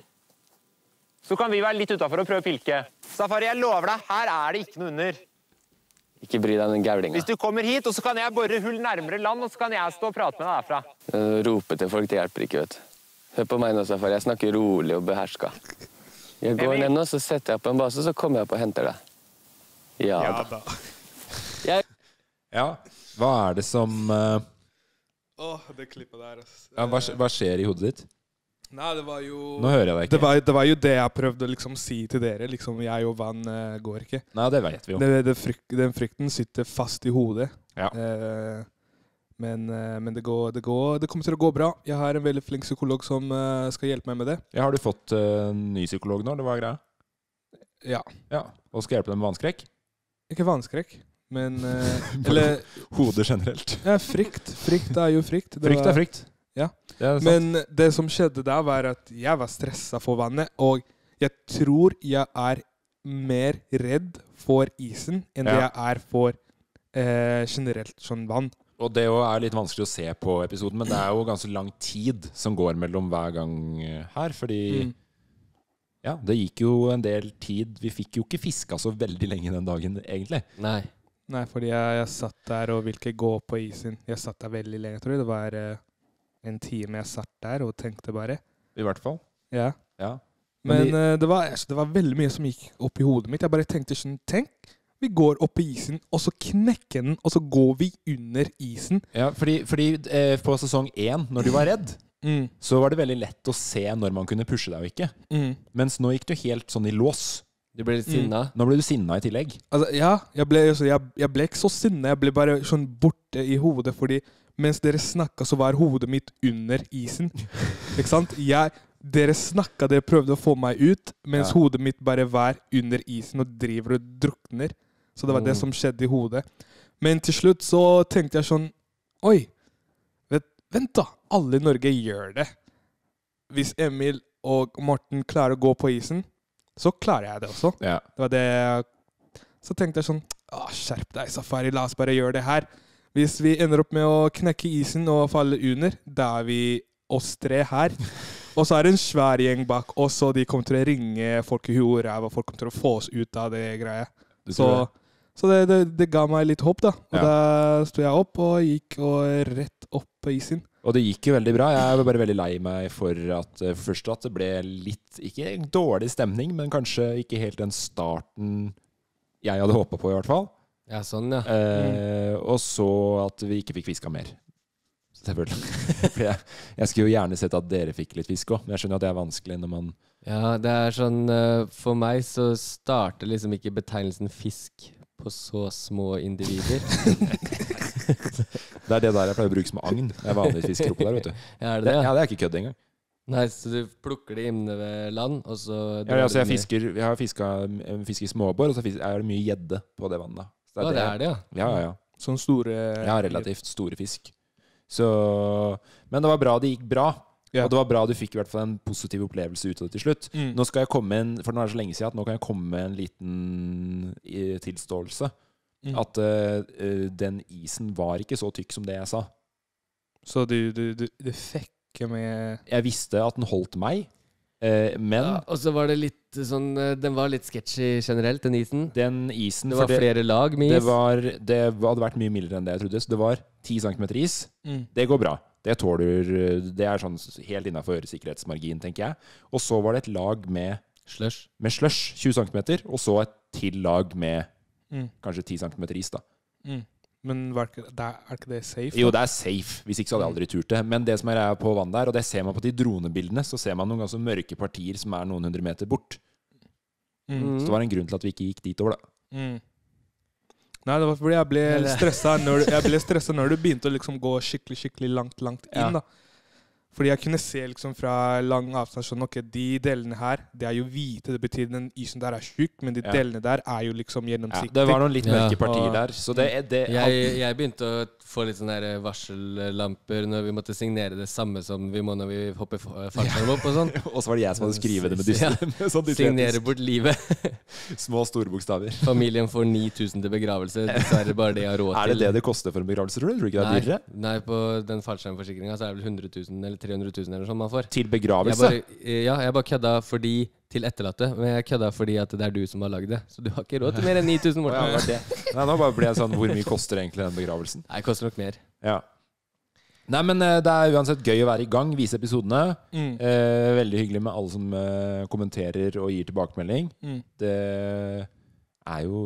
Så kan vi være litt utafor og prøve å pilke. Safari, jeg lover deg, her er det ikke noe under. Ikke bry deg om den gaulinga. Hvis du kommer hit, og så kan jeg bore hull nærmere land, og så kan jeg stå og prate med deg derfra. Å Rope til folk, det hjelper ikke, vet du. Hør på meg nå, Safari. Jeg snakker rolig og beherska. Jeg går ned nå, så setter jeg opp en base, så kommer jeg opp og henter deg. Ja, da. Ja. Hva er det som uh... Åh, det klippet der, ass. ja, hva, hva skjer i hodet ditt? Nei, det var jo Nå hører jeg deg det var, det var jo det jeg prøvde å liksom si til dere. Liksom, jeg og Van eh, går ikke. Nei, det vet vi jo. Det, det fryk, den frykten sitter fast i hodet. Ja. Eh, men eh, men det, går, det, går, det kommer til å gå bra. Jeg har en veldig flink psykolog som eh, skal hjelpe meg med det. Ja, har du fått eh, en ny psykolog nå, eller hva er greia? Ja. Ja. Og skal hjelpe deg med vannskrekk? Ikke vannskrekk, men eh, Eller Hodet generelt. ja, frykt. Frykt er jo frykt. Det Frykt var- er frykt. Ja. Det er sant. Men det som skjedde da, var at jeg var stressa for vannet, og jeg tror jeg er mer redd for isen enn det jeg er for eh, generelt sånn vann. Og det er litt vanskelig å se på episoden, men det er jo ganske lang tid som går mellom hver gang eh, her. Fordi Mm. ja, det gikk jo en del tid. Vi fikk jo ikke fiska så veldig lenge den dagen, egentlig. Nei. Nei, fordi jeg, jeg satt der og ville ikke gå på isen. Jeg satt der veldig lenge. Jeg tror det var eh, en time jeg satt der og tenkte bare. I hvert fall. Ja. Ja. Men Men de- eh, det, var, altså, det var veldig mye som gikk opp i hodet mitt. Jeg bare tenkte sånn Tenk, vi går opp i isen, og så knekker den, og så går vi under isen. Ja, fordi, fordi eh, på sesong én, når du var redd, Mm, så var det veldig lett å se når man kunne pushe deg og ikke. mm. Mens nå gikk du helt sånn i lås. Du ble litt sinna. Nå ble du sinna i tillegg. Altså, ja, jeg ble, jeg, jeg ble ikke så sinna. Jeg ble bare sånn borte i hodet, fordi mens dere snakka, så var hodet mitt under isen. Ikke sant? Jeg, dere snakka, dere prøvde å få meg ut, mens Ja. hodet mitt bare var under isen og driver og drukner. Så det var det Mm. som skjedde i hodet. Men til slutt så tenkte jeg sånn Oi, vet, vent da. Alle i Norge gjør det. Hvis Emil og Morten klarer å gå på isen, så klarer jeg det også. Ja. Det var det Så tenkte jeg sånn Skjerp deg, Safari. La oss bare gjøre det her. Hvis vi ender opp med å knekke isen og falle under, da er vi oss tre her. Og så er det en svær gjeng bak oss, og de kommer til å ringe folk i huet og ræva. Folk kommer til å få oss ut av det greia. Så, så det, det, det ga meg litt håp, da. Og Ja. da sto jeg opp og gikk og rett opp på isen. Og det gikk jo veldig bra. Jeg var bare veldig lei meg for at eh, for først at det ble litt Ikke en dårlig stemning, men kanskje ikke helt den starten jeg hadde håpa på, i hvert fall. Ja, sånn, ja. Eh, og så at vi ikke fikk fiska mer. Selvfølgelig. For jeg, jeg skulle jo gjerne sett at dere fikk litt fisk òg, men jeg skjønner at det er vanskelig når man Ja, det er sånn eh, For meg så starter liksom ikke betegnelsen fisk på så små individer. Det er det der jeg pleier å bruke som agn. Det er vanlig fiskekropp der, vet du. Ja, er Det, det ja, det er ikke kødd engang. Nei, så du plukker det inne ved land, og så Ja, altså, jeg, fisker, jeg har fiska fisker småbår, og så er det mye gjedde på det vannet. Så ja, det er det, ja. Ja, ja, ja. Sånn store Ja, relativt store fisk. Så Men det var bra det gikk bra. Ja. Og det var bra du fikk i hvert fall en positiv opplevelse ut av det til slutt. Mm. Nå skal jeg komme en, for nå er det så lenge siden at nå kan jeg komme med en liten tilståelse. Mm. At eh, den isen var ikke så tykk som det jeg sa. Så du, du, du, du fikk med Jeg visste at den holdt meg, eh, men Ja, og så var det litt sånn eh, Den var litt sketchy generelt, den isen. den isen Det var var flere lag med det, var, det hadde vært mye mildere enn det jeg trodde. Så det var 10 cm is. mm. Det går bra. Det tåler Det er sånn helt innafor sikkerhetsmargin, tenker jeg. Og så var det et lag med, Slush. med slush, 20 cm, og så et til lag med Mm. kanskje 10 cm is, da. Mm. Men ikke, er, ikke det safe? Jo, det er safe. Hvis ikke så hadde jeg aldri turt det. Men det som er på vannet der, og det ser man på de dronebildene, så ser man noen ganske mørke partier som er noen hundre meter bort. Mm. Så det var en grunn til at vi ikke gikk dit over, da. Mm. Nei, det var fordi jeg ble stressa når, du- jeg ble når du begynte å liksom gå skikkelig skikkelig langt langt inn. Ja. da. Fordi jeg kunne se liksom fra lang avstand sånn, ok, de delene her, det er jo hvite. Det betyr den isen der er tjukk, men de Ja. delene der er jo liksom Ja, det var noen litt mørke partier ja, der. Så det, er- det Jeg, jeg begynte å få litt sånne der varsellamper når vi måtte signere det samme som vi må når vi hopper fa- fallskjerm opp og sånn. Og så var det jeg som hadde skrevet det med dyster. sånn Signere bort livet. Små, store bokstaver. Familien får 9000 til begravelse. Dessverre bare det jeg har råd Er det det det koster for en begravelse, tror du? Tror du ikke det er dyrere? nei, på den fallskjermforsikringa så er det vel 100 000 eller 300 000 eller sånn man får. Til Jeg begravelse? bare, ja, jeg bare kødda fordi til etterlatte, men jeg kødda fordi at det er du som har lagd det. Så du har ikke råd til mer enn 9000, Morten. ja, det. Nei, nå bare ble jeg sånn Hvor mye koster egentlig den begravelsen? Nei, det koster nok mer. Ja. Nei, men eh, det er uansett gøy å være i gang, vise episodene. Mm. Eh, veldig hyggelig med alle som eh, kommenterer og gir tilbakemelding. Mm. Det er jo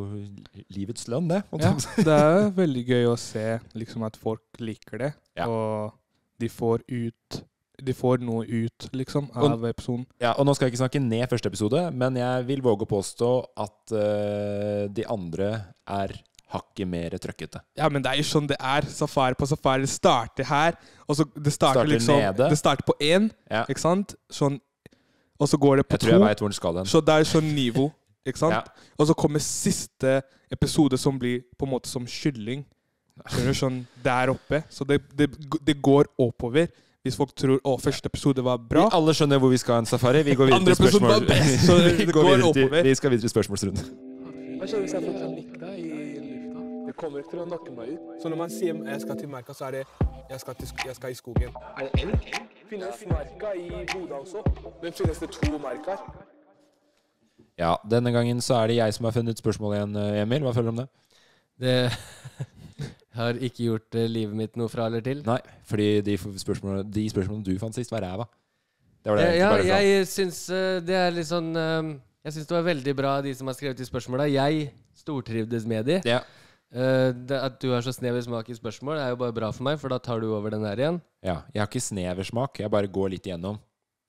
livets lønn, det. Ja, jeg det er veldig gøy å se liksom at folk liker det, Ja. og de får ut De får noe ut, liksom, Og- av episoden. Ja, og Nå skal jeg ikke snakke ned første episode, men jeg vil våge å påstå at uh, de andre er hakket mer trøkkete. Ja, men det er jo sånn det er. Safari på safari. Det starter her, og så det starter, Starter liksom nede. Det starter på én, Ja. ikke sant? Sånn, og så går det på Jeg tror jeg to. veit hvor den skal hen. Så det er sånn nivå, ikke sant? Ja. Og så kommer siste episode som blir på en måte som kylling. Skjønner du? Sånn der oppe. Så det, det, det går oppover. Hvis folk tror å, første episode var bra. Vi alle skjønner hvor vi skal en Safari. Vi går videre til spørsmål. så vi, går videre til, vi skal videre til spørsmålsrunden. Hva skjer hvis jeg får panikk da i lufta? Det kommer ikke til å nakke meg ut. Så når man sier jeg skal til merka, så er det jeg skal, til, jeg skal i skogen. Er det elg? Finnes merka i Bodø også? Men finnes det to merker? Ja, denne gangen så er det jeg som har funnet spørsmålet igjen, eh, Emil. Hva føler du om det? Det har ikke gjort eh, livet mitt noe fra eller til. Nei, fordi de f- spørsmålene, de spørsmålene du fant sist, var ræva. Det var det Eh, egentlig Ja, bare jeg syns eh, det er litt sånn eh, Jeg syns det var veldig bra, de som har skrevet de spørsmåla. Jeg stortrivdes med de. Ja. Eh, det, at du har så snever smak i spørsmål, er jo bare bra for meg, for da tar du over den her igjen. ja. Jeg har ikke sneversmak. Jeg bare går litt igjennom.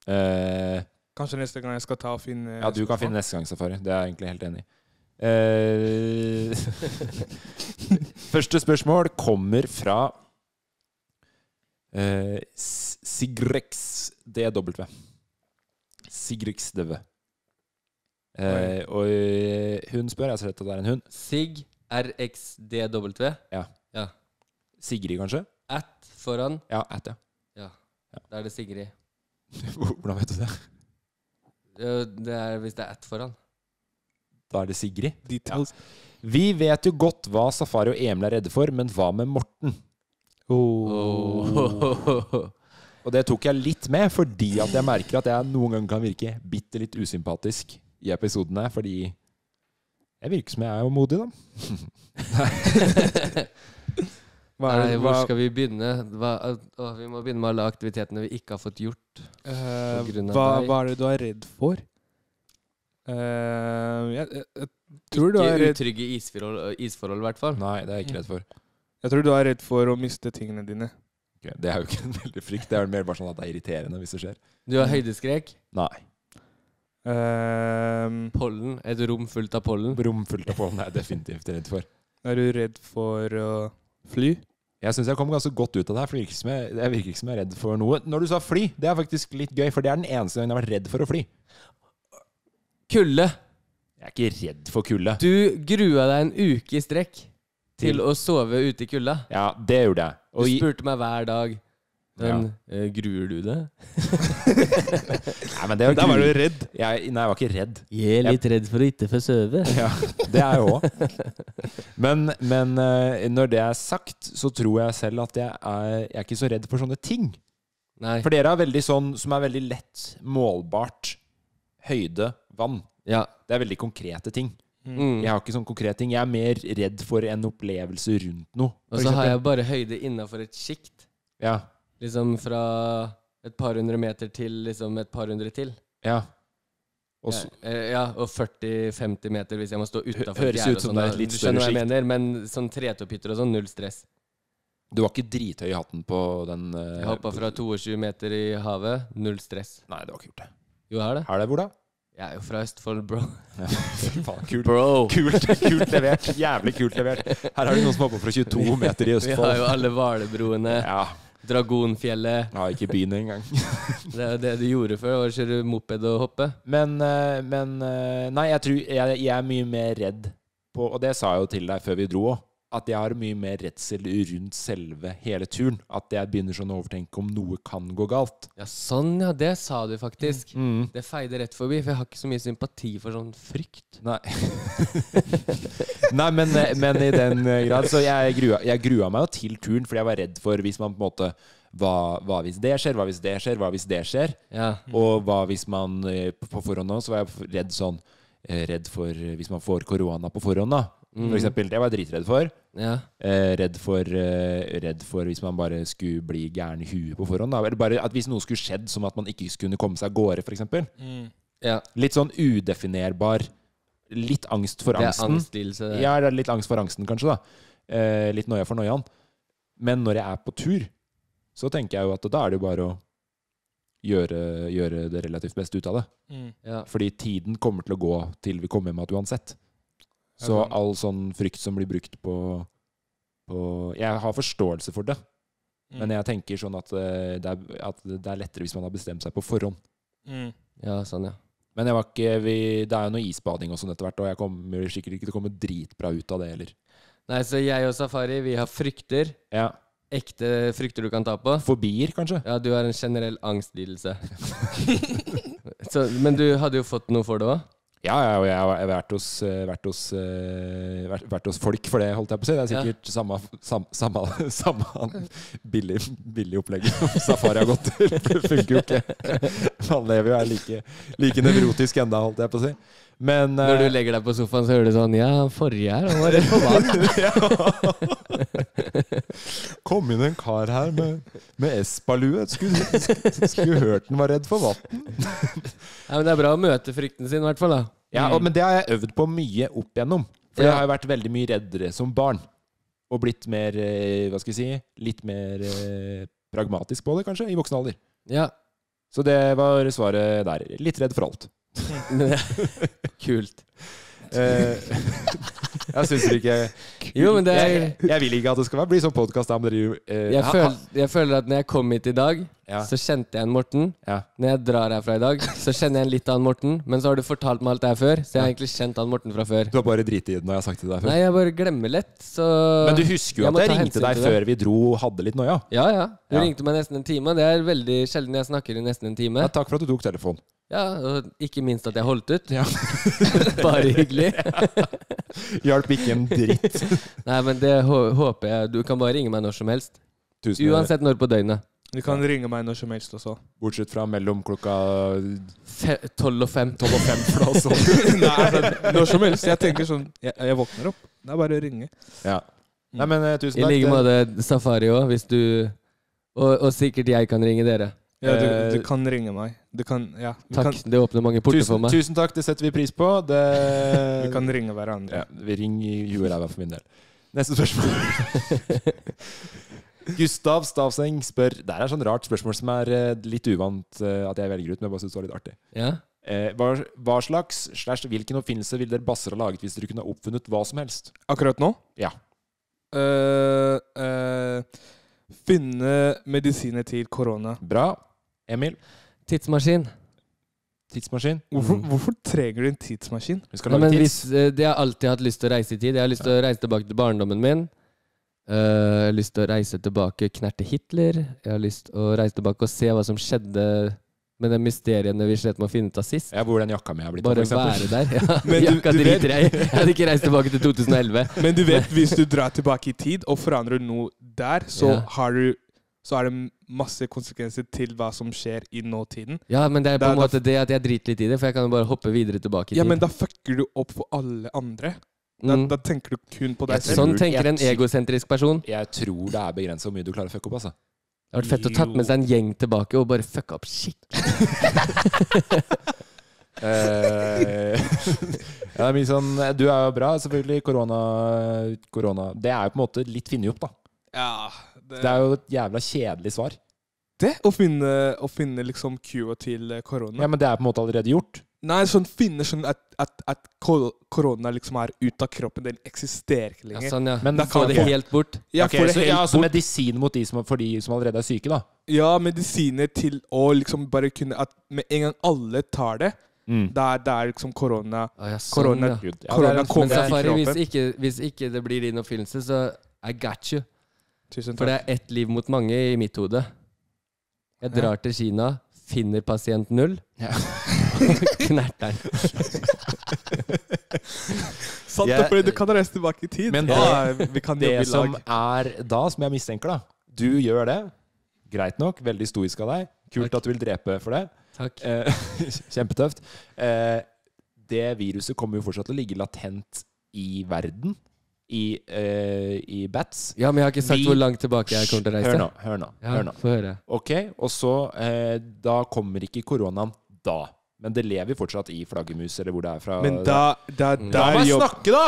Eh, Kanskje neste gang jeg skal ta og finne ja, du kan finne neste gang, Safari. Det er jeg egentlig helt enig i. Eh, første spørsmål kommer fra eh, S- Sigrex DW. Sigrex DW. Eh, og eh, hun spør Jeg ser at det er en hund. Sig RXDW. Sigrid, kanskje? At foran. Ja, at, ja. Ja. Da er det Sigrid. Hvordan vet du det? Eh, Det er hvis det er at foran. Da er det Sigrid. Details. Vi vet jo godt hva Safari og Emil er redde for, men hva med Morten? Oh. Og det tok jeg litt med, fordi at jeg merker at jeg noen ganger kan virke bitte litt usympatisk i episodene. Fordi jeg virker som jeg er jo modig, da. Hva er Nei, hvor hva, skal vi begynne? Hva, å, vi må begynne med alle aktivitetene vi ikke har fått gjort. Uh, på grunn av hva, deg? hva er det du er redd for? Eh, jeg, jeg, tror ikke du er redd utrygge isforhold, isforhold, i hvert fall. Nei, det er jeg ikke redd for. Jeg tror du er redd for å miste tingene dine. Okay, Det er jo ikke en veldig frykt. Det er mer bare sånn at det er irriterende hvis det skjer. Du har høydeskrek. Nei. Ehm, Pollen. Et rom fullt av pollen. Rom fullt av pollen er jeg definitivt redd for. er du redd for å fly? Jeg syns jeg kom ganske godt ut av det her, for det virker ikke som jeg, jeg virker ikke som jeg er redd for noe. Når du sa fly, det er faktisk litt gøy, for det er den eneste gangen jeg har vært redd for å fly. Kulde. Jeg er ikke redd for kulde. Du grua deg en uke i strekk til å sove ute i kulda. Ja, det gjorde jeg. Og du spurte meg hver dag. Men eh, gruer du deg? nei, men det var, Der var du redd. jeg, Nei, jeg var ikke redd. Jeg er litt redd for å ikke få sove. Ja, det er jeg òg. Men, men eh, når det er sagt, så tror jeg selv at jeg er, jeg er ikke så redd for sånne ting. Nei. For dere har veldig sånn som er veldig lett målbart. Høyde, vann. Ja. Det er veldig konkrete ting. Mm. Jeg har ikke sånn konkrete ting. Jeg er mer redd for en opplevelse rundt noe. Og så har jeg bare høyde innafor et sjikt. Ja, Liksom fra et par hundre meter til liksom et par hundre til. ja. Og så, ja, eh, ja, og 40-50 meter hvis jeg må stå utafor Høres ut som det er et litt større skikt. mener, men sånn tretopphytter og sånn, null stress. du var ikke drithøy i hatten på den uh, Jeg hoppa fra 22 meter i havet, null stress. Nei, du har ikke gjort det. Jo, her det. Her det hvor da? Jeg er jo fra Østfold, bro. Ja, faen, kult. Bro! Kult, kult levert. Jævlig kult levert. Her har du noen som hopper fra 22 meter i Østfold. Vi har jo alle Hvalebroene. Ja, Dragonfjellet. Ja, ikke byen engang. Det er jo det du gjorde før, å kjøre moped og hoppe. Men, eh, men eh, Nei, jeg tror jeg, jeg er mye mer redd på Og det sa jeg jo til deg før vi dro òg. At jeg har mye mer redsel rundt selve hele turen. At jeg begynner sånn å overtenke om noe kan gå galt. Ja, sånn, ja. Det sa du faktisk. Mm. Det feide rett forbi, for jeg har ikke så mye sympati for sånn frykt. Nei. Nei, men, men i den grad. Så jeg grua, jeg grua meg jo til turen, fordi jeg var redd for hvis man på en måte hva, hva hvis det skjer, hva hvis det skjer, hva hvis det skjer? Ja. Og hva hvis man eh, på forhånd nå, så var jeg redd sånn eh, Redd for eh, hvis man får korona på forhånd, da. For eksempel. Det var jeg dritredd for. Ja. Eh, redd, for eh, redd for hvis man bare skulle bli gæren i huet på forhånd. Da. Eller bare at hvis noe skulle skjedd, som at man ikke skulle kunne komme seg av gårde, f.eks. ja. Litt sånn udefinerbar. Litt angst for Det er angsten. Ja, det er litt angst for angsten, kanskje. da eh, Litt noia for noiaen. Men når jeg er på tur, så tenker jeg jo at da er det jo bare å gjøre, gjøre det relativt beste ut av det. Ja. Fordi tiden kommer til å gå til vi kommer hjem igjen uansett. Så all sånn frykt som blir brukt på, på Jeg har forståelse for det, Mm. men jeg tenker sånn at, eh, det er, at det er lettere hvis man har bestemt seg på forhånd. Mm. ja, sånn, ja. Men jeg var ikke, vi, det er jo noe isbading og sånn etter hvert, og jeg kommer sikkert ikke til å komme dritbra ut av det heller. Nei, så jeg og Safari, vi har frykter. Ja. Ekte frykter du kan ta på. Fobier, kanskje? Ja, du har en generell angstlidelse. så, men du hadde jo fått noe for det òg? Ja, ja, jeg har vært hos, eh, vært, hos, eh, vært, vært hos folk for det, holdt jeg på å si. Det er Ja. sikkert samme, samme, samme billig, billig opplegg som Safari har gått til. Det funker jo ikke. Man lever jo her like, like nevrotisk enda, holdt jeg på å si. Men Når du eh, legger deg på sofaen, så hører du sånn Ja, han forrige her, han var redd for vann. Kom inn en kar her med, med Espa-lue. Skulle, skulle hørt han var redd for vann. Ja, men det er bra å møte frykten sin, i hvert fall. da Ja, og, men det har jeg øvd på mye opp igjennom. For Ja. jeg har jo vært veldig mye reddere som barn. Og blitt mer, eh, hva skal jeg si, litt mer eh, pragmatisk på det, kanskje, i voksen alder. Ja. Så det var svaret der. Litt redd for alt. Kult. Eh, jeg syns ikke Jo, men det er jeg, jeg vil ikke at det skal bli sånn podkast der eh, jeg, føl, jeg føler at når jeg kom hit i dag, Ja. så kjente jeg en Morten. Ja. Når jeg drar herfra i dag, så kjenner jeg en litt annen Morten. Men så har du fortalt meg alt det her før, så jeg har egentlig kjent han Morten fra før. Du har bare driti i det når jeg har sagt det deg før. Nei, jeg bare glemmer lett, så Men du husker jo Jeg at jeg ringte deg før vi dro og hadde litt noia. Ja, ja. Du Ja. ringte meg nesten en time. Det er veldig sjelden jeg snakker i nesten en time. Ja, takk for at du tok telefonen. Ja, Og ikke minst at jeg holdt ut. Ja. Bare hyggelig. Hjalp ikke en dritt. Nei, men det håper jeg. Du kan bare ringe meg når som helst. Tusen Uansett når på døgnet. Du kan ringe meg når som helst også. Bortsett fra mellom klokka Tolv og fem. tolv og fem. For deg også. Nei, når som helst. Jeg tenker sånn Jeg, jeg våkner opp. Det er bare å ringe. Ja. Nei, men eh, tusen I takk. like måte Safari òg, hvis du og, og sikkert jeg kan ringe dere. Ja, du, Eh, du kan ringe meg. Du kan Ja. Vi Takk. kan, Det åpner mange porter for Tusen, meg. tusen takk, det setter vi pris på. Det, vi kan ringe hverandre. ja, vi ringer i huet og ræva for min del. Neste spørsmål. Gustav Stavseng spør Det er et sånn rart spørsmål som er eh, litt uvant eh, at jeg velger ut, men jeg bare synes det var litt artig. Ja? Eh, hva, hva slags slash hvilken oppfinnelse ville dere basser ha laget hvis dere kunne ha oppfunnet hva som helst? Akkurat nå? Ja. Uh, uh, finne medisiner til korona. Bra. Emil? Tidsmaskin. Tidsmaskin? Hvorfor, Mm. hvorfor trenger du en tidsmaskin? Vi skal Nei, men tids. hvis, uh, jeg har alltid hatt lyst til å reise i tid. Jeg har lyst til å reise tilbake til barndommen min. Eh, jeg har lyst til å reise tilbake knerte Hitler. Jeg har lyst til å reise tilbake og se hva som skjedde med de mysteriene vi slet med å finne ut av sist. Ja, hvor den jakka mi har blitt. Bare være der. Ja, Men du- jakka du driter jeg i. Jeg hadde ikke reist tilbake til 2011. Men du vet, hvis du drar tilbake i tid og forandrer noe der, så, Ja. har du, så er det masse konsekvenser til hva som skjer i nåtiden. Ja, men det er på Da- en måte det at jeg driter litt i det, for jeg kan jo bare hoppe videre tilbake i Ja, tid. men da fucker du opp for alle andre. Da, Mm. da tenker du kun på deg selv. Sånn tenker en egosentrisk person. Jeg tror det er begrensa hvor mye du klarer å fucke opp, altså. Det hadde vært fett å tatt med seg en gjeng tilbake og bare fucka opp skikkelig. Eh, ja, det er mye sånn Du er jo bra, selvfølgelig. Korona, korona Det er jo på en måte litt funnet opp, da. Ja, Det er jo et jævla kjedelig svar. det å finne, å finne liksom cua til korona. Ja, Men det er på en måte allerede gjort. Nei, sånn finner sånn at, at, at korona liksom er ute av kroppen. Den eksisterer ikke Ja, lenger. sånn, ja. Men Da Få det helt bort. Ja, okay, det så, helt ja, altså bort. medisin mot de som, for de som allerede er syke, da. Ja, medisiner til å liksom bare kunne At med en gang alle tar det, Mm. da er det er liksom korona ja, sånn, Korona, ja. Ja, korona er- kommer til Safari, hvis ikke, hvis ikke det blir din oppfinnelse, så I got you. Tusen For det er ett liv mot mange i mitt hode. Jeg drar til Kina, finner pasient null, Ja. knerter den. Sant, Jeg- fordi du kan reise tilbake i tid. Men ja, vi kan jobbe Det i som lag. er da, som jeg mistenker, da Du gjør det. Greit nok. Veldig stoisk av deg. Kult Takk. at du vil drepe for det. Takk. Eh, kjempetøft. Eh, det viruset kommer jo fortsatt til å ligge latent i verden. I, eh, i bats. Ja, men jeg har ikke sagt Vi- hvor langt tilbake jeg kommer til å reise. Hør nå. Hør nå. Ja, Hør nå. Få høre. Ok, og så eh, Da kommer ikke koronaen da. Men det lever fortsatt i flaggermus, eller hvor det er fra. Men da, da. La der meg jobb... snakke, da!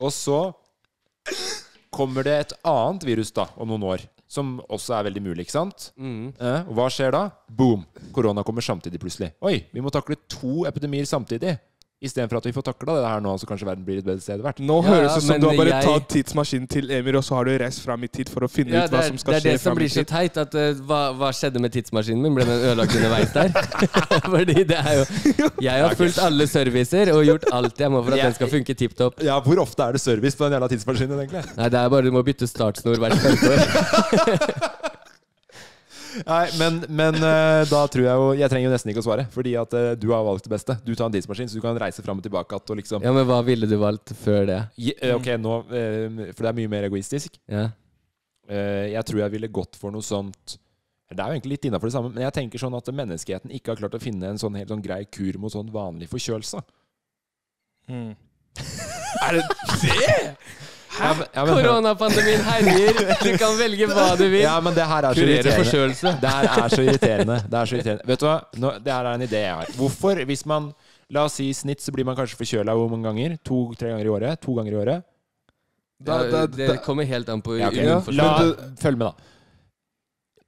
og så kommer det et annet virus da, om noen år, som også er veldig mulig, ikke sant? Mm. Eh, og hva skjer da? Boom! Korona kommer samtidig plutselig. Oi, vi må takle to epidemier samtidig. Istedenfor at vi får takla det her nå, så kanskje verden blir et bedre sted hvert. Nå Ja, høres det det som du har bare jeg- tatt tidsmaskinen til Emir, og så har du reist fram i tid for å finne Ja, ut hva er som skal skje det, er det som blir så teit. At, uh, hva, hva skjedde med tidsmaskinen min? Ble den ødelagt underveis der? Fordi det er jo Jeg har fulgt alle servicer og gjort alt jeg må for at den skal funke tipp topp. Ja, hvor ofte er det service på den jævla tidsmaskinen, egentlig? Nei, det er bare du må bytte startsnor hvert femte år. Nei, men, men eh, da tror jeg jo Jeg trenger jo nesten ikke å svare, fordi at eh, du har valgt det beste. Du tar en tidsmaskin, så du kan reise fram og tilbake igjen liksom Ja, men hva ville du valgt før det? Gi- eh, Ok, nå For det er mye mer egoistisk. Ja. Eh, Jeg tror jeg ville gått for noe sånt Det er jo egentlig litt innafor det samme, men jeg tenker sånn at menneskeheten ikke har klart å finne en sånn helt sånn grei kur mot sånn vanlig forkjølelse. Mm. Er det det? Ja, Koronapandemien herjer! Du kan velge hva du vil. ja, men det her er så Kurere irriterende. forkjølelse. Det her er så irriterende. Det er så irriterende. Vet du hva? Nå, det her er en idé jeg har. Hvorfor, hvis man La oss si i snitt, så blir man kanskje forkjøla hvor mange ganger? To-tre ganger i året? To ganger i året? Da, da, da, det kommer helt an på Ja, okay. La, følg med, da.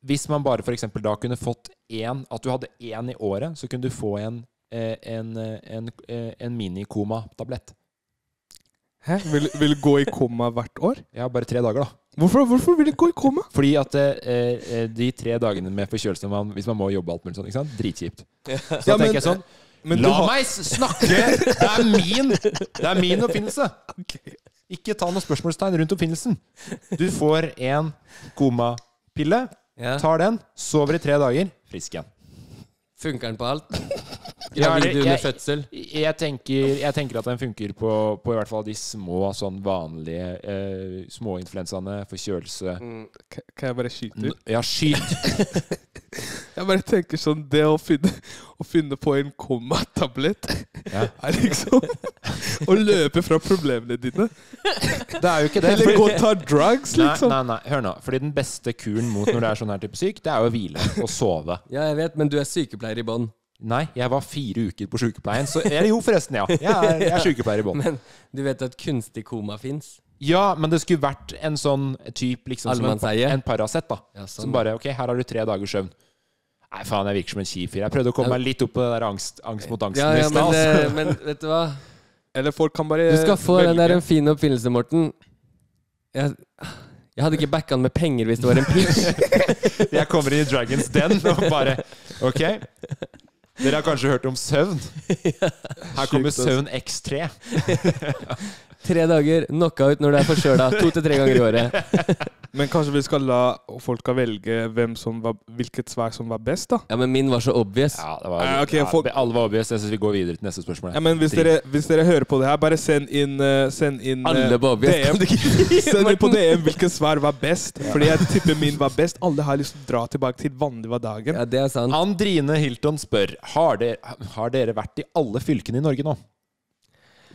Hvis man bare eksempel da kunne fått én At du hadde én i året, så kunne du få en, eh, en, eh, en, eh, en minikoma-tablett. Hæ? Vil, vil gå i koma hvert år? Ja, bare tre dager, da. Hvorfor, hvorfor vil det gå i koma? Fordi at eh, eh, de tre dagene med forkjølelse man, Hvis man må jobbe alt mulig sånn, ikke sant? Dritkjipt. Så da Ja, men- tenker jeg sånn Men La har- meg snakke! Det er min Det er min oppfinnelse. Ikke ta noe spørsmålstegn rundt oppfinnelsen. Du får en komapille, Ja. tar den, sover i tre dager, frisk igjen. Funker den på alt? Ja, Gravid eller- under jeg- fødsel? Jeg tenker, jeg tenker at den funker på, på i hvert fall de små, sånn vanlige eh, småinfluensaene, forkjølelse Mm. Kan kan jeg bare skyte ut? Ja, skyt! Jeg bare tenker sånn Det å finne, å finne på en komatablett Ja. er liksom å løpe fra problemene dine. Det er jo ikke det. Eller gå og ta drugs, liksom. nei, nei, hør nå. Fordi den beste kuren mot når du er sånn her type syk, det er jo å hvile og sove. Ja, jeg vet, men du er sykepleier i bånn. Nei, jeg var fire uker på sykepleien, så Eller jo, forresten, ja. Jeg er, jeg er sykepleier i bånn. Men du vet at kunstig koma fins? Ja, men det skulle vært en sånn type liksom som en, en Paracet, da. Ja, sånn. Som bare Ok, her har du tre dagers søvn. Nei, faen, jeg virker som en kjip fyr. Jeg prøvde å komme Ja. meg litt opp på det der angst, angst mot angsten Ja, ja, men, altså. men vet du hva? Eller folk kan bare Du skal få den der en fin oppfinnelse, Morten. Jeg, jeg hadde ikke backa den med penger hvis det var en pitch. Jeg kommer inn i Dragons Den og bare Ok. Dere har kanskje hørt om søvn? Her kommer Søvn X3. Tre dager, knockout når du er forkjøla. To til tre ganger i året. Men kanskje vi skal la folka velge hvem som var, hvilket svar som var best, da? Ja, men min var så obvious. Ja, det var, eh, okay, ja, folk- Alle var obvious. Jeg syns vi går videre til neste spørsmål. Ja, men hvis dere, hvis dere hører på det her, bare send inn, uh, send inn uh, Alle var obvious. DM. Send inn på DM hvilket svar var best. Fordi jeg tipper min var best. Alle har lyst til å dra tilbake til vanlig var dagen. Ja, det er sant. Andrine Hilton spør Har dere, har dere vært i alle fylkene i Norge nå.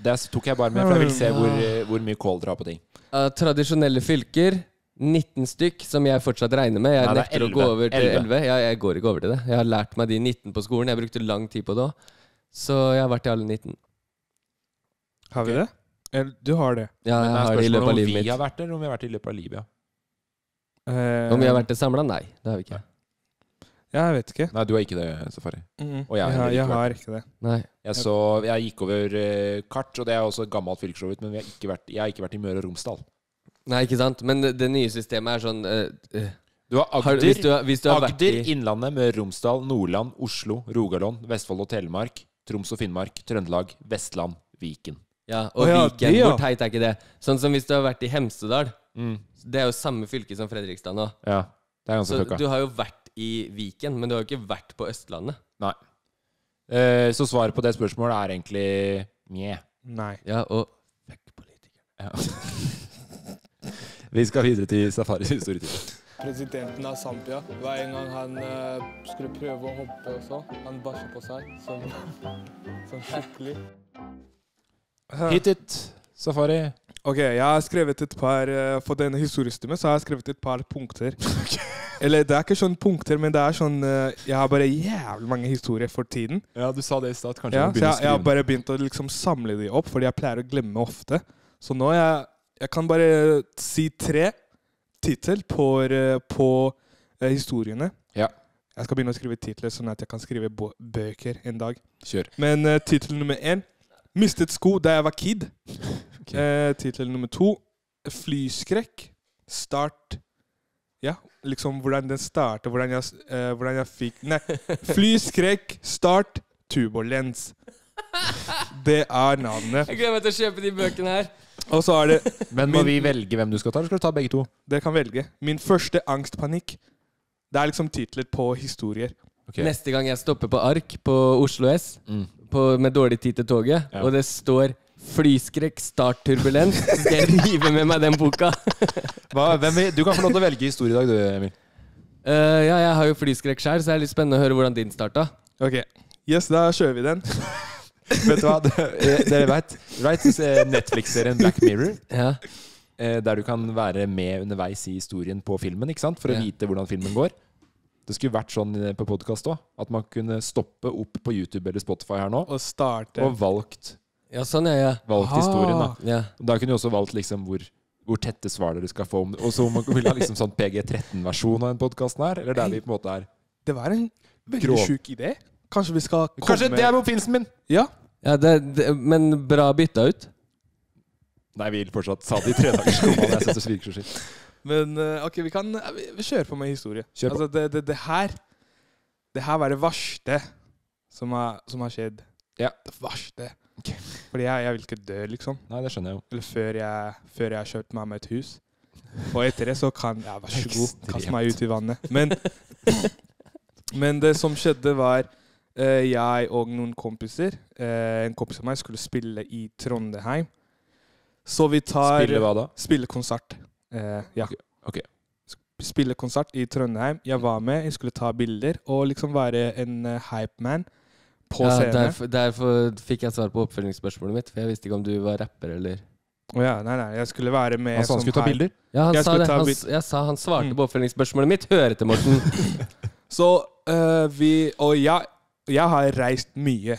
Det tok jeg bare med, for jeg vil se hvor, eh, hvor mye kål dere har på ting. Uh, tradisjonelle fylker, 19 stykk, som jeg fortsatt regner med. Jeg Nei, nekter 11. å gå over til 11. 11. Ja, jeg går ikke over til det. Jeg har lært meg de 19 på skolen. Jeg brukte lang tid på det òg. Så jeg har vært i alle 19. Har vi det? Eller, du har det. Ja, jeg har det i løpet av livet mitt. om vi har vært der, eller om vi har vært i løpet av livet. Ja. Uh, Om vi har vært det samla? Nei, det har vi ikke. Jeg vet ikke. Nei, du har ikke det, Safari. Mm. Og jeg har jeg, har ikke det. Nei. Jeg, så, jeg gikk over uh, kart, og det er også et gammelt fylke, så vidt, men vi har ikke vært, jeg har ikke vært i Møre og Romsdal. Nei, ikke sant? Men det, det nye systemet er sånn eh, eh, Du har har, hvis, du, hvis du har vært Agder i Innlandet, Møre og Romsdal, Nordland, Oslo, Rogaland, Vestfold og Telemark, Troms og Finnmark, Trøndelag, Vestland, Viken. Ja, og oh, ja, Viken. det, ja. Hvor teit er ikke det? Sånn som hvis du har vært i Hemsedal. Mm. Det er jo samme fylke som Fredrikstad nå. Ja, det er ganske Så fucka. du har jo vært i Viken, men du har jo ikke vært på Østlandet. Nei. Eh, så svaret på det spørsmålet er egentlig mje. Nei. Ja, og Ja. Vi skal videre til Safaris historietid. Presidenten av Zambia, hver en gang han eh, skulle prøve å hoppe og så, han bæsja på seg som, som skikkelig. Hit it, Safari. Ok, jeg har skrevet et par eh, For denne historiestimen så har jeg skrevet et par punkter. Eller det er ikke sånn punkter, men det er sånn eh, Jeg har bare jævlig mange historier for tiden. Ja, du sa det i stad. Kanskje Ja, så jeg, jeg har bare begynt å liksom samle de opp, fordi jeg pleier å glemme ofte. Så nå jeg, jeg kan bare si tre tittel på, eh, på eh, historiene. Ja. Jeg skal begynne å skrive titler, sånn at jeg kan skrive bøker en dag. Kjør. Men uh, tittel nummer én Mistet sko da jeg var kid. Ok. Eh, tittel nummer to Flyskrekk. Start Ja, liksom hvordan den starter, hvordan jeg, eh, hvordan jeg fikk Nei. Flyskrekk, start, tubolens. Det er navnet. Jeg gleder meg til å kjøpe de bøkene her. Og så er det Men må Min- vi velge hvem du skal ta, eller skal du ta begge to? Dere kan velge. Min første angstpanikk. Det er liksom titler på historier. Okay. Neste gang jeg stopper på Ark på Oslo S Mm. på, med dårlig tid til toget, Ja. og det står 'Flyskrekk, startturbulens. så skal jeg rive med meg den boka. Hva, hvem du kan få lov til å velge historie i dag, du, Emil. Uh, ja, jeg har jo flyskrekk sjøl, så det er litt spennende å høre hvordan din starta. Ok. Yes, da kjører vi den. Vet du hva? Eh, Dere vet, right, Netflix-serien Black Mirror, Ja. eh, der du kan være med underveis i historien på filmen, ikke sant? For å Ja. vite hvordan filmen går. Det skulle vært sånn eh, på podkast òg. At man kunne stoppe opp på YouTube eller Spotify her nå Og og valgt, ja, sånn er jeg. valgt historien. da Ja. Da kunne du også valgt liksom hvor, hvor tette svar dere skal få. om- Og så om man vil ha liksom sånn PG13-versjon av den podkasten her, eller der vi på en måte er Det var en veldig Grov. sjuk idé. Kanskje vi skal komme Kanskje det er oppfinnelsen min! Ja. ja det, det, men bra bytta ut. Nei, vi vil fortsatt sa det i tredagersskolen. Jeg synes det virker så skitt. Men eh, ok, vi kan vi, vi kjører på med historie. Kjør på. Altså, det, det, det her Det her var det verste som har, som har skjedd. Ja. Det verste. Ok. Fordi jeg, jeg vil ikke dø, liksom. Nei, det skjønner jeg jo. Eller før jeg, før jeg har kjøpt meg med et hus. Og etter det så kan Ja, vær så god, kast meg ut i vannet. Men, men det som skjedde, var eh, jeg og noen kompiser eh, En kompis av meg skulle spille i Trondheim. Så vi tar Spille hva da? Spille konsert. Eh, ja. Ok, ok. Spille konsert i Trondheim. Jeg var med, jeg skulle ta bilder og liksom være en uh, hypeman på Ja, scenen. derfor, derfor fikk jeg svar på oppfølgingsspørsmålet mitt, for jeg visste ikke om du var rapper eller Oh, ja, nei, nei, jeg skulle være med Han sa han skulle ta bilder. Ja, han Jeg sa det. Han, jeg sa han svarte Mm. på oppfølgingsspørsmålet mitt. Hør etter, Morten. Så uh, vi Og jeg, jeg har reist mye.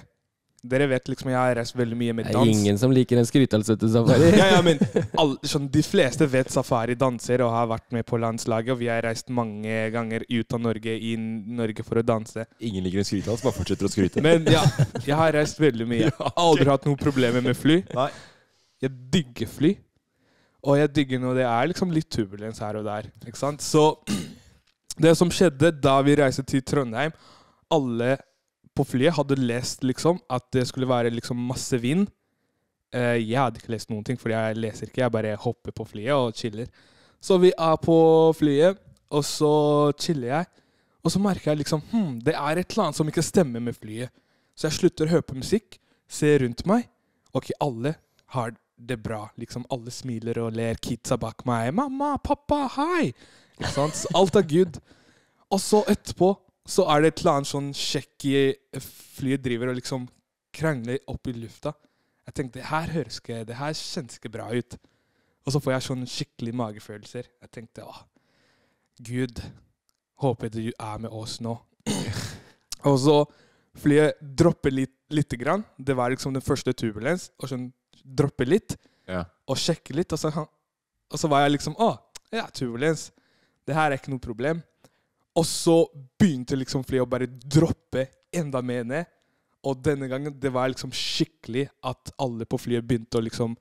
Dere vet liksom jeg har reist veldig mye med Det er ingen som liker en skrytalsete safari. ja, ja, men all, sånn, De fleste vet Safari danser og har vært med på landslaget. Og vi har reist mange ganger ut av Norge, i Norge for å danse. Ingen liker en skrytehals, bare fortsetter å skryte. Men ja, jeg har reist veldig mye. Aldri hatt noen problemer med fly. Nei. Jeg digger fly. Og jeg digger når det er liksom litt turbulens her og der. Ikke sant? Så det som skjedde da vi reiste til Trondheim Alle på flyet hadde lest liksom at det skulle være liksom masse vind. Uh, jeg hadde ikke lest noen ting, for jeg leser ikke. Jeg bare hopper på flyet og chiller. Så vi er på flyet, og så chiller jeg. Og så merker jeg liksom hm, det er et eller annet som ikke stemmer med flyet. Så jeg slutter å høre på musikk, ser rundt meg. Ok, alle har det bra. Liksom Alle smiler og ler. Kidsa bak meg. 'Mamma, pappa, hei!' Ikke sant? Alt er good. Og så etterpå så er det et eller annet sånn sjekk i flyet driver og liksom krangler opp i lufta. Jeg tenkte det her høres ikke Det her kjennes ikke bra ut. Og så får jeg sånn skikkelig magefølelser. Jeg tenkte åh, Gud, håper du er med oss nå. og så flyet dropper litt, lite grann. Det var liksom den første turbulens. Og sånn dropper litt Ja. og sjekker litt. Og så, og så var jeg liksom Å, ja, turbulens. Det her er ikke noe problem. Og så begynte liksom flyet å bare droppe enda mer ned. Og denne gangen det var liksom skikkelig at alle på flyet begynte å liksom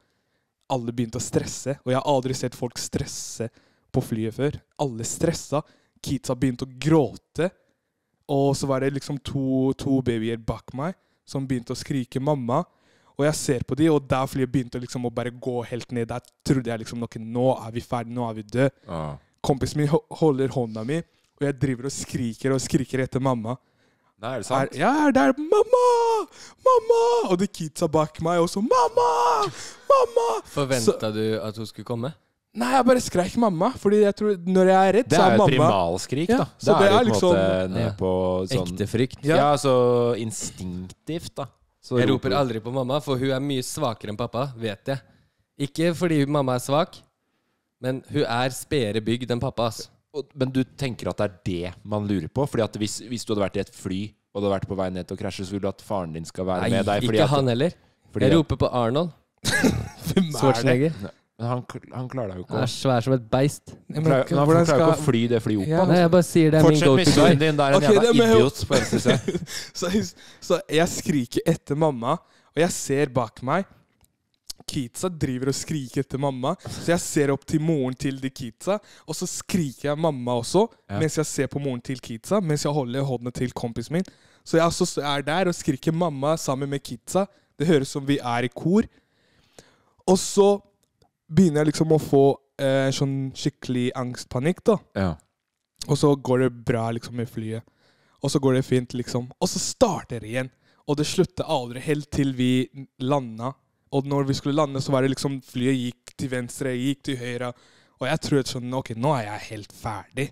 Alle begynte å stresse. Og jeg har aldri sett folk stresse på flyet før. Alle stressa. Kidsa begynte å gråte. Og så var det liksom to, to babyer bak meg som begynte å skrike 'mamma'. Og jeg ser på de, og der flyet begynte liksom å bare gå helt ned. Der trodde jeg liksom noe, nå er vi ferdig, nå er vi døde. Ah. Kompisen min holder hånda mi, og jeg driver og skriker og skriker etter mamma. Nei, er det Er, sant? ja, er der 'Mamma! Mamma!' Og de kidsa bak meg også 'Mamma! Mamma!' Forventa du at hun skulle komme? Nei, jeg bare skreik 'mamma', fordi jeg tror når jeg er redd, Det så er er jo et mamma primalskrik, Ja, da. så det er det er på en måte liksom- ned Ja. på sånn Ekte frykt. Ja. Ja, så instinktivt, da. Så Jeg roper aldri på mamma, for hun er mye svakere enn pappa, vet jeg. Ikke fordi mamma er svak, men hun er spedere bygd enn pappa. ass. Men du tenker at det er det man lurer på? Fordi at hvis, hvis du hadde vært i et fly og du hadde vært på vei ned til å krasje, så ville du at faren din skal være Nei, med deg? Nei, ikke at, han heller. fordi Jeg roper på Arnold er? Schwarzenegger. Men han, han klarer deg jo ikke Han er svær som et beist. Men, klarer, men han klarer klarer ikke å fly det flyet opp. Ja. Nei, jeg bare sier det er Fortsett min go-to historien guy. din. Det er en jævla idiot på venstre side. så, så jeg skriker etter mamma, og jeg ser bak meg Kidsa driver og skriker etter mamma, så jeg ser opp til moren til de kidsa. Og så skriker jeg mamma også, Ja. mens jeg ser på moren til kidsa, mens jeg holder hånda til kompisen min. Så jeg altså er der og skriker mamma sammen med kidsa. Det høres som vi er i kor. Og så begynner jeg liksom å få eh, sånn skikkelig angstpanikk, da. Ja. Og så går det bra liksom med flyet. Og så går det fint, liksom. Og så starter det igjen. Og det slutter aldri helt til vi landa. Og når vi skulle lande, så var det liksom Flyet gikk til venstre, gikk til høyre. Og jeg trodde sånn Ok, nå er jeg helt ferdig.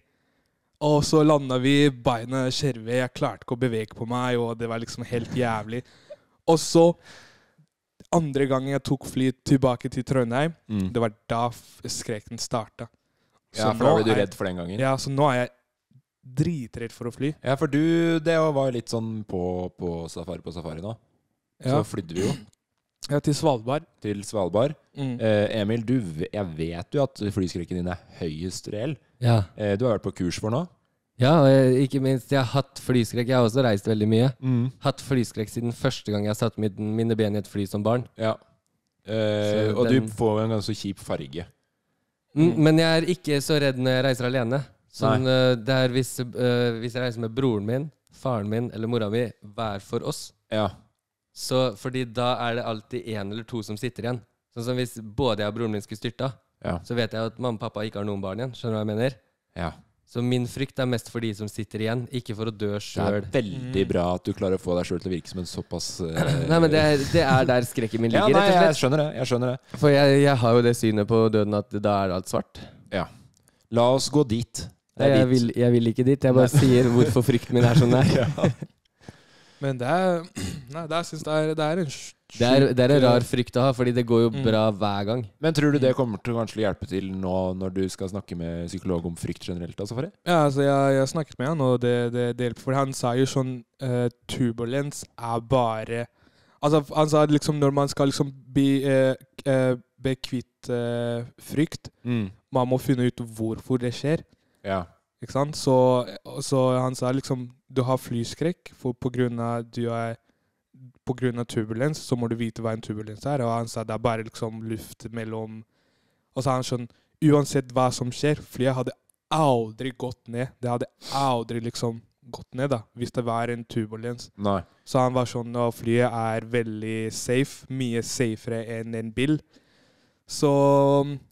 Og så landa vi, beina skjerve, jeg klarte ikke å bevege på meg, og det var liksom helt jævlig. Og så Andre gangen jeg tok fly tilbake til Trondheim, Mm. det var da skreken starta. ja, for da ble du redd for den gangen. Ja, så nå er jeg dritredd for å fly. Ja, for du, det var litt sånn på, på safari på safari nå. Ja, Så flydde vi jo ja til Svalbard. til Svalbard. Mm. Eh, Emil, du, jeg vet jo at flyskrekken din er høyest reell. Ja. Eh, du har vært på kurs for nå. ja, og ikke minst, jeg har hatt flyskrekk. Jeg har også reist veldig mye. Hatt flyskrekk siden første gang jeg satte mitt, mine ben i et fly som barn. Ja. Eh, og den- du får en ganske kjip farge. Mm, men jeg er ikke så redd når jeg reiser alene. Sånn, eh, det er hvis, uh, hvis jeg reiser med broren min, faren min eller mora mi hver for oss. Ja. Så, fordi da er det alltid én eller to som sitter igjen. Sånn som hvis både jeg og broren min skulle styrta, Ja. så vet jeg at mamma og pappa ikke har noen barn igjen. Skjønner du hva jeg mener? ja. Så min frykt er mest for de som sitter igjen, ikke for å dø Det er veldig bra at du klarer å få deg sjøl til å virke som en såpass uh... Nei, men det er, det er der skrekken min ligger, ja, nei, rett og jeg skjønner det. Jeg skjønner det. For jeg, jeg har jo det synet på døden at da er alt svart. Ja. La oss gå dit. Det Nei, jeg, dit. vil, jeg vil ikke dit. Jeg bare sier hvorfor frykten min er sånn der. er. Men det er Nei, det er, synes det er, det er en Det er, det er en rar frykt å ha, fordi det går jo Mm. bra hver gang. Men tror du det kommer til å hjelpe til nå når du skal snakke med psykolog om frykt generelt? Altså? Ja, altså jeg, jeg snakket med han, og det, det, det hjelper. For han sa jo sånn uh, Turbulens er bare Altså, han sa liksom når man skal liksom bli uh, uh, bekvitt kvitt eh, frykt, man må finne ut hvorfor det skjer. Ja. Ikke sant? Så, så han sa liksom Du har flyskrekk for på grunn av du er På grunn av turbulens, så må du vite hva en turbulens er. Og han sa det er bare liksom luft mellom Og så er han sånn Uansett hva som skjer, flyet hadde aldri gått ned. Det hadde aldri liksom gått ned, da, hvis det var en turbulens. Nei. Så han var sånn Og flyet er veldig safe. Mye safere enn en bil. Så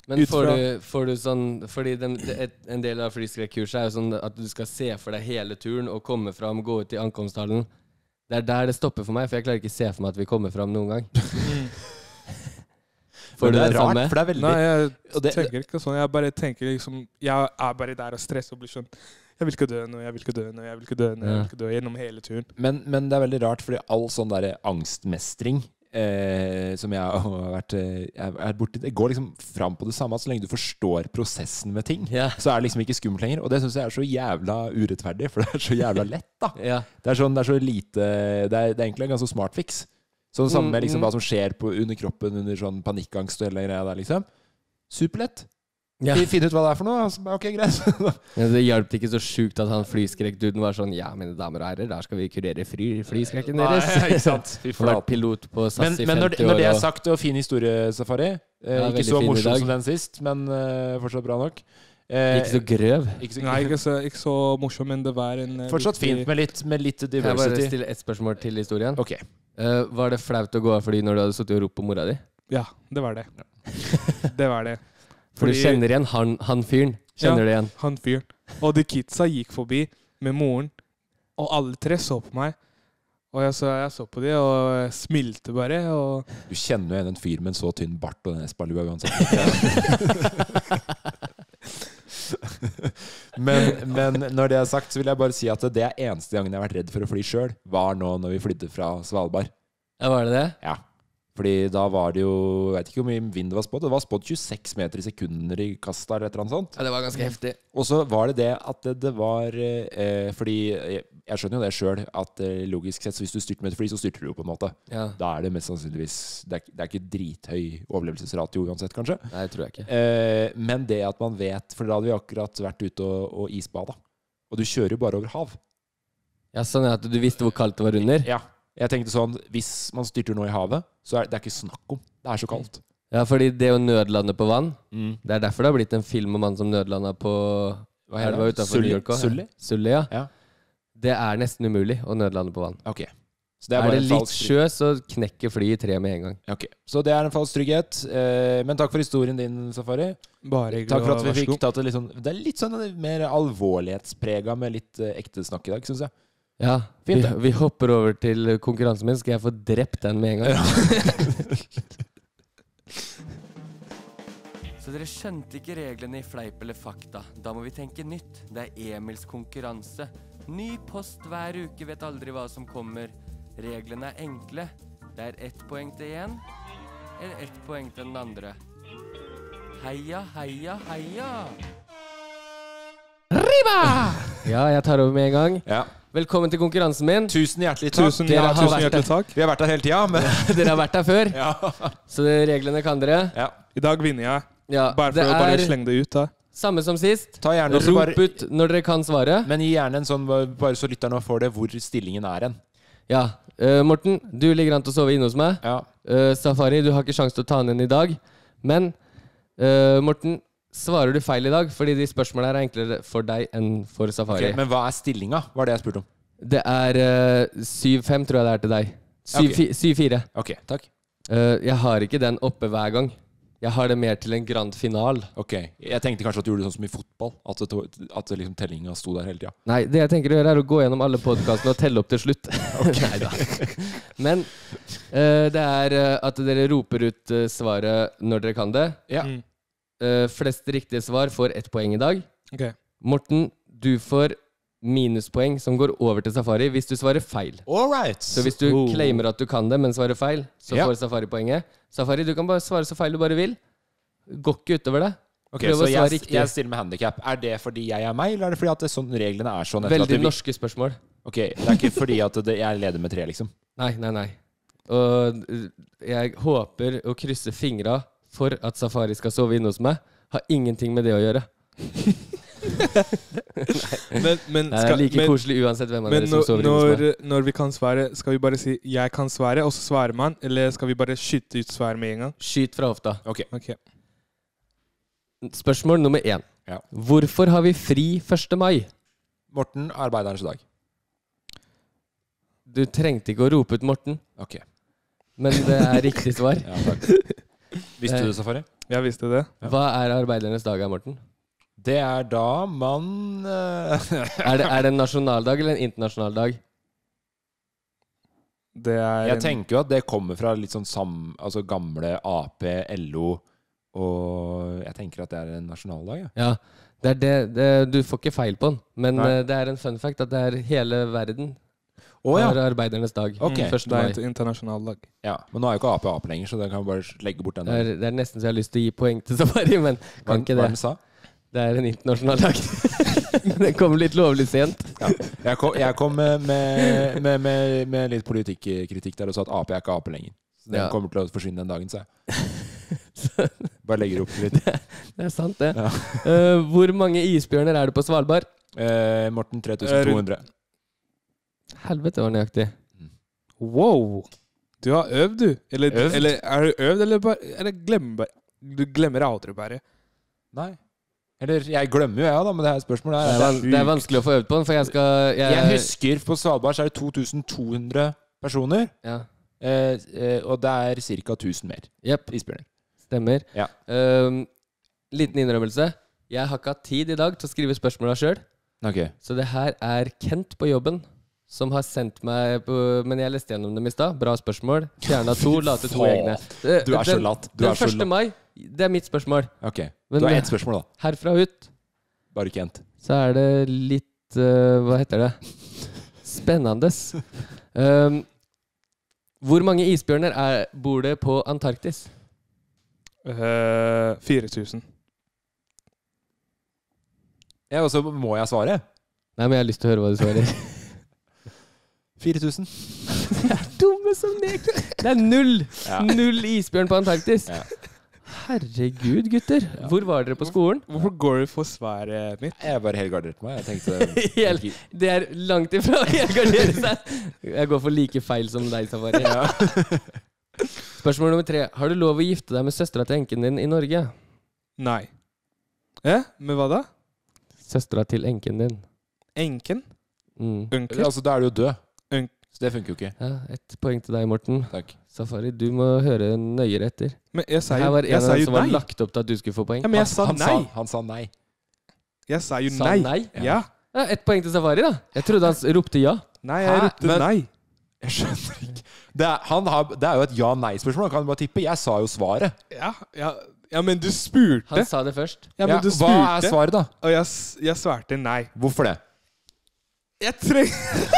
Men ut får du, får du sånn Fordi den, et, en del av flyskrekkurset er jo sånn at du skal se for deg hele turen og komme fram, gå ut i ankomsthallen. Det er der det stopper for meg, for jeg klarer ikke se for meg at vi kommer fram noen gang. Får du det det er rart, samme? for det er veldig Nei, jeg det- tenker ikke sånn. Jeg bare tenker liksom Jeg er bare der og stresser og blir sånn Jeg vil ikke dø nå, jeg vil ikke dø nå, jeg vil ikke dø nå. Jeg vil ikke dø gjennom hele turen. Men, men det er veldig rart, fordi all sånn der angstmestring eh, som jeg har vært eh, er borti, det går liksom fram på det samme. Så lenge du forstår prosessen med ting, yeah. så er det liksom ikke skummelt lenger. Og det syns jeg er så jævla urettferdig, for det er så jævla lett, da. yeah. Det er, sånn, det er så lite Det er, det er egentlig en ganske smart fiks. Sånn samme med liksom Mm, mm. hva som skjer på, under kroppen under sånn panikkangst og hele greia der, liksom. Superlett. Ja. Finne ut hva det er for noe. Altså, ok, greit. ja, det hjalp ikke så sjukt at han flyskrekkduden var sånn Ja, mine damer og herrer, da skal vi kurere fly, flyskrekken Nei, deres. ikke sant. Vært pilot på SAS Men, i 50 men når, år. når det er sagt, og fin historie, Safari. Eh, Ja, ikke så morsom som den sist, men eh, fortsatt bra nok. Eh, Ikke så grøv. ikke så- Nei, ikke så, ikke så morsom, men det var en eh, Fortsatt viktig- fint med litt, med litt Kan jeg bare diversity. stille ett spørsmål til historien? Ok. Eh, var det flaut å gå av fly når du hadde sittet og ropt på mora di? Ja, det var det. det var det. For du kjenner igjen han, han fyren. Kjenner Ja. det igjen? Han fyren. Og de kidsa gikk forbi med moren, og alle tre så på meg. Og jeg så, jeg så på de og smilte bare. Og Du kjenner jo igjen en fyr med en så tynn bart og den Espa-lua uansett. men, men når det er sagt, så vil jeg bare si at det er eneste gangen jeg har vært redd for å fly sjøl, var nå når vi flydde fra Svalbard. Ja, var det det? Ja. Fordi da var det jo Jeg vet ikke hvor mye vind det var spådd. Det var spådd 26 meter i sekunder i kastet eller et eller annet sånt. Ja, det var ganske heftig. Og så var det det at det, det var eh, Fordi jeg, jeg skjønner jo det sjøl, at eh, logisk sett, så hvis du styrter med et fly, så styrter du jo på en måte. Ja. Da er det mest sannsynligvis Det er, det er ikke drithøy overlevelsesratio uansett, kanskje. Nei, det tror jeg ikke. Eh, men det at man vet For da hadde vi akkurat vært ute og, og isbada. Og du kjører jo bare over hav. Ja, Sånn at du visste hvor kaldt det var under? Ja. Jeg tenkte sånn Hvis man styrter nå i havet, så er det er ikke snakk om. Det er så kaldt. Ja, fordi det å nødlande på vann Det er derfor det har blitt en film om han som nødlanda på Hva er var Sully? New York. Sully? Sully, ja. Ja. Det er nesten umulig å nødlande på vann. Ok. Så det er, er, det litt sjø, så knekker flyet i tre med en gang. Ok, Så det er en falsk trygghet. Eh, men takk for historien din, Safari. bare. Takk for at vi fikk tatt det litt sånn Det er litt sånn mer alvorlighetsprega med litt eh, ekte snakk i dag, syns jeg. Ja, vi, vi hopper over til konkurransen min. Skal jeg få drept den med en gang? Så dere skjønte ikke reglene i Fleip eller fakta. Da må vi tenke nytt. Det er Emils konkurranse. Ny post hver uke, vet aldri hva som kommer. Reglene er enkle. Det er ett poeng til én, eller ett poeng til den andre. Heia, heia, heia! Riba! Ja, jeg tar over med en gang. Ja. Velkommen til konkurransen min. Tusen hjertelig takk. Tusen, ja, tusen vært hjertelig takk. Vi har vært der hele tida, men Dere har vært der før, ja. så reglene kan dere. ja. I dag vinner jeg. Ja, Bare det for å bare slenge det ut. da. samme som sist. Ta gjerne Rop bare ut når dere kan svare. Men gi gjerne en sånn, bare så lytterne får det, hvor stillingen er hen. Ja. Uh, Morten, du ligger an til å sove inne hos meg. Ja. Uh, Safari, du har ikke sjanse til å ta den inn i dag. Men uh, Morten, svarer du feil i dag? Fordi de spørsmålene her er enklere for deg enn for Safari. Okay, men hva er stillinga? Var det jeg spurte om. Det er uh, 7-5, tror jeg det er til deg. 7-4. Ok, takk. Uh, jeg har ikke den oppe hver gang. Jeg har det mer til en grand final. Ok, Jeg tenkte kanskje at du gjorde det sånn som i fotball. At, det, to- at det liksom tellinga sto der hele tida. Nei, det jeg tenker å gjøre er å gå gjennom alle podkastene og telle opp til slutt. Okay. Men uh, det er eh, at dere roper ut eh, svaret når dere kan det. Ja. Mm. Eh, flest riktige svar får ett poeng i dag. Okay. Morten, du får minuspoeng som går over til Safari hvis du svarer feil. All right. Så hvis du Oh. claimer at du kan det, men svarer feil, så yeah. får Safari poenget. Safari, du kan bare svare så feil du bare vil. Går ikke utover det. Okay, prøv Så å svare jeg, riktig. jeg stiller med handikap. Er det fordi jeg er meg, eller er det fordi at det, sånn, reglene er sånn? Veldig det, norske spørsmål. Ok, Det er ikke fordi at det, jeg leder med tre, liksom? Nei, nei, nei. Og uh, jeg håper å krysse fingra for at Safari skal sove inne hos meg. Har ingenting med det å gjøre. Men, men, Det er like men, koselig uansett hvem av dere som når, sover inne hos meg. når, når vi kan svare, skal vi bare si 'jeg kan svare', og så svarer man? Eller skal vi bare skyte ut svar med en gang? Skyt fra hofta. Ok. Okay. Spørsmål nummer én. Ja. Hvorfor har vi fri 1. mai? Morten, arbeiderens dag. Du trengte ikke å rope ut Morten, Ok. men det er riktig svar. Ja, takk. Visste du det, Safari? Jeg visste det. Ja. Hva er arbeidernes dag, her, Morten? Det er da man eh, Er det, er det en nasjonaldag eller en internasjonal dag? Det er Jeg en- tenker jo at det kommer fra litt sånn sam, altså gamle Ap, LO og Jeg tenker at det er en nasjonaldag, ja. Ja, det er det, det Du får ikke feil på den, men Nei. eh, det er en fun fact at det er hele verden Å ja. er arbeidernes dag. Ok. Mm, Det er et internasjonal dag. ja. Men nå er jo ikke Ap Ap lenger, så den kan vi bare legge bort den. Det er, det er nesten så jeg har lyst til å gi poeng til Safari, men Hva- kan ikke hva det. den sa? Det er en internasjonal dag. Den kommer litt lovlig sent. Ja. Jeg kom, jeg kom med, med, med, med, litt politikkritikk der og sa at Ap er ikke Ap lenger. Så den Ja. kommer til å forsvinne den dagen, sa jeg. Bare legger opp litt. Det er sant, det. Ja. Uh, hvor mange isbjørner er det på Svalbard? Uh, Morten 3200. Helvete, var nøyaktig. Wow! Du har øvd, du. Eller, Øvd? eller er du øvd, eller bare Eller glemmer Du glemmer aldri bare. Nei. Eller jeg glemmer jo, jeg, da, men det her spørsmålet Det er, er, van det er vanskelig å få øvd på den, for jeg skal Jeg, Jeg husker på Svalbard så er det 2200 personer, Ja, eh, eh, og det er ca. 1000 mer Jepp, isbjørner. stemmer. Ja. Ehm, liten innrømmelse. Jeg har ikke hatt tid i dag til å skrive spørsmåla sjøl, Ok. så det her er Kent på jobben som har sendt meg Men jeg leste gjennom dem i stad. Bra spørsmål. Fjerna to, la til to egne. Eh, Du er så den- latt. Du Den er så 1. mai, det er mitt spørsmål. Ok. Du har ett spørsmål, da. Herfra ut Bare Kent. så er det litt uh, Hva heter det? Spennende. Um, hvor mange isbjørner er, bor det på Antarktis? Uh, 4000. Ja, og så må jeg svare. Nei, men jeg har lyst til å høre hva du svarer. 4000. Dumme som nek! Det er null! Ja. Null isbjørn på Antarktis. Ja. Herregud, gutter. Hvor var dere på skolen? Hvorfor går du for svaret mitt? Jeg bare helgarderte meg. Jeg tenkte Hel, Det er langt ifra å helgardere seg. Jeg går for like feil som deg, Safari. Spørsmål nummer tre. Har du lov å gifte deg med søstera til enken din i Norge? Nei. Eh? Med hva da? Søstera til enken din. Enken? Mm. Onkel? Altså, da er du jo død. Så det funker jo ikke. Ja, Ett poeng til deg, Morten. Takk. Safari, du må høre nøyere etter. Men jeg sa Her jo, var en jeg av sa dem jo som var nei. lagt opp til at du skulle få poeng. Ja, men jeg sa han, nei. Sa, han sa nei. Jeg sa jo Sa nei. nei? Ja. Ja, Ett poeng til Safari, da. Jeg trodde han s- ropte ja. Nei, jeg Hæ? ropte Men- nei. Jeg skjønner ikke. Det er, han har, det er jo et ja-nei-spørsmål. Han kan bare tippe. Jeg sa jo svaret. Ja, ja, ja men du spurte. Han sa det først. Ja, men du spurte. hva er svaret, da? Og jeg, s- jeg svarte nei. Hvorfor det? Jeg trenger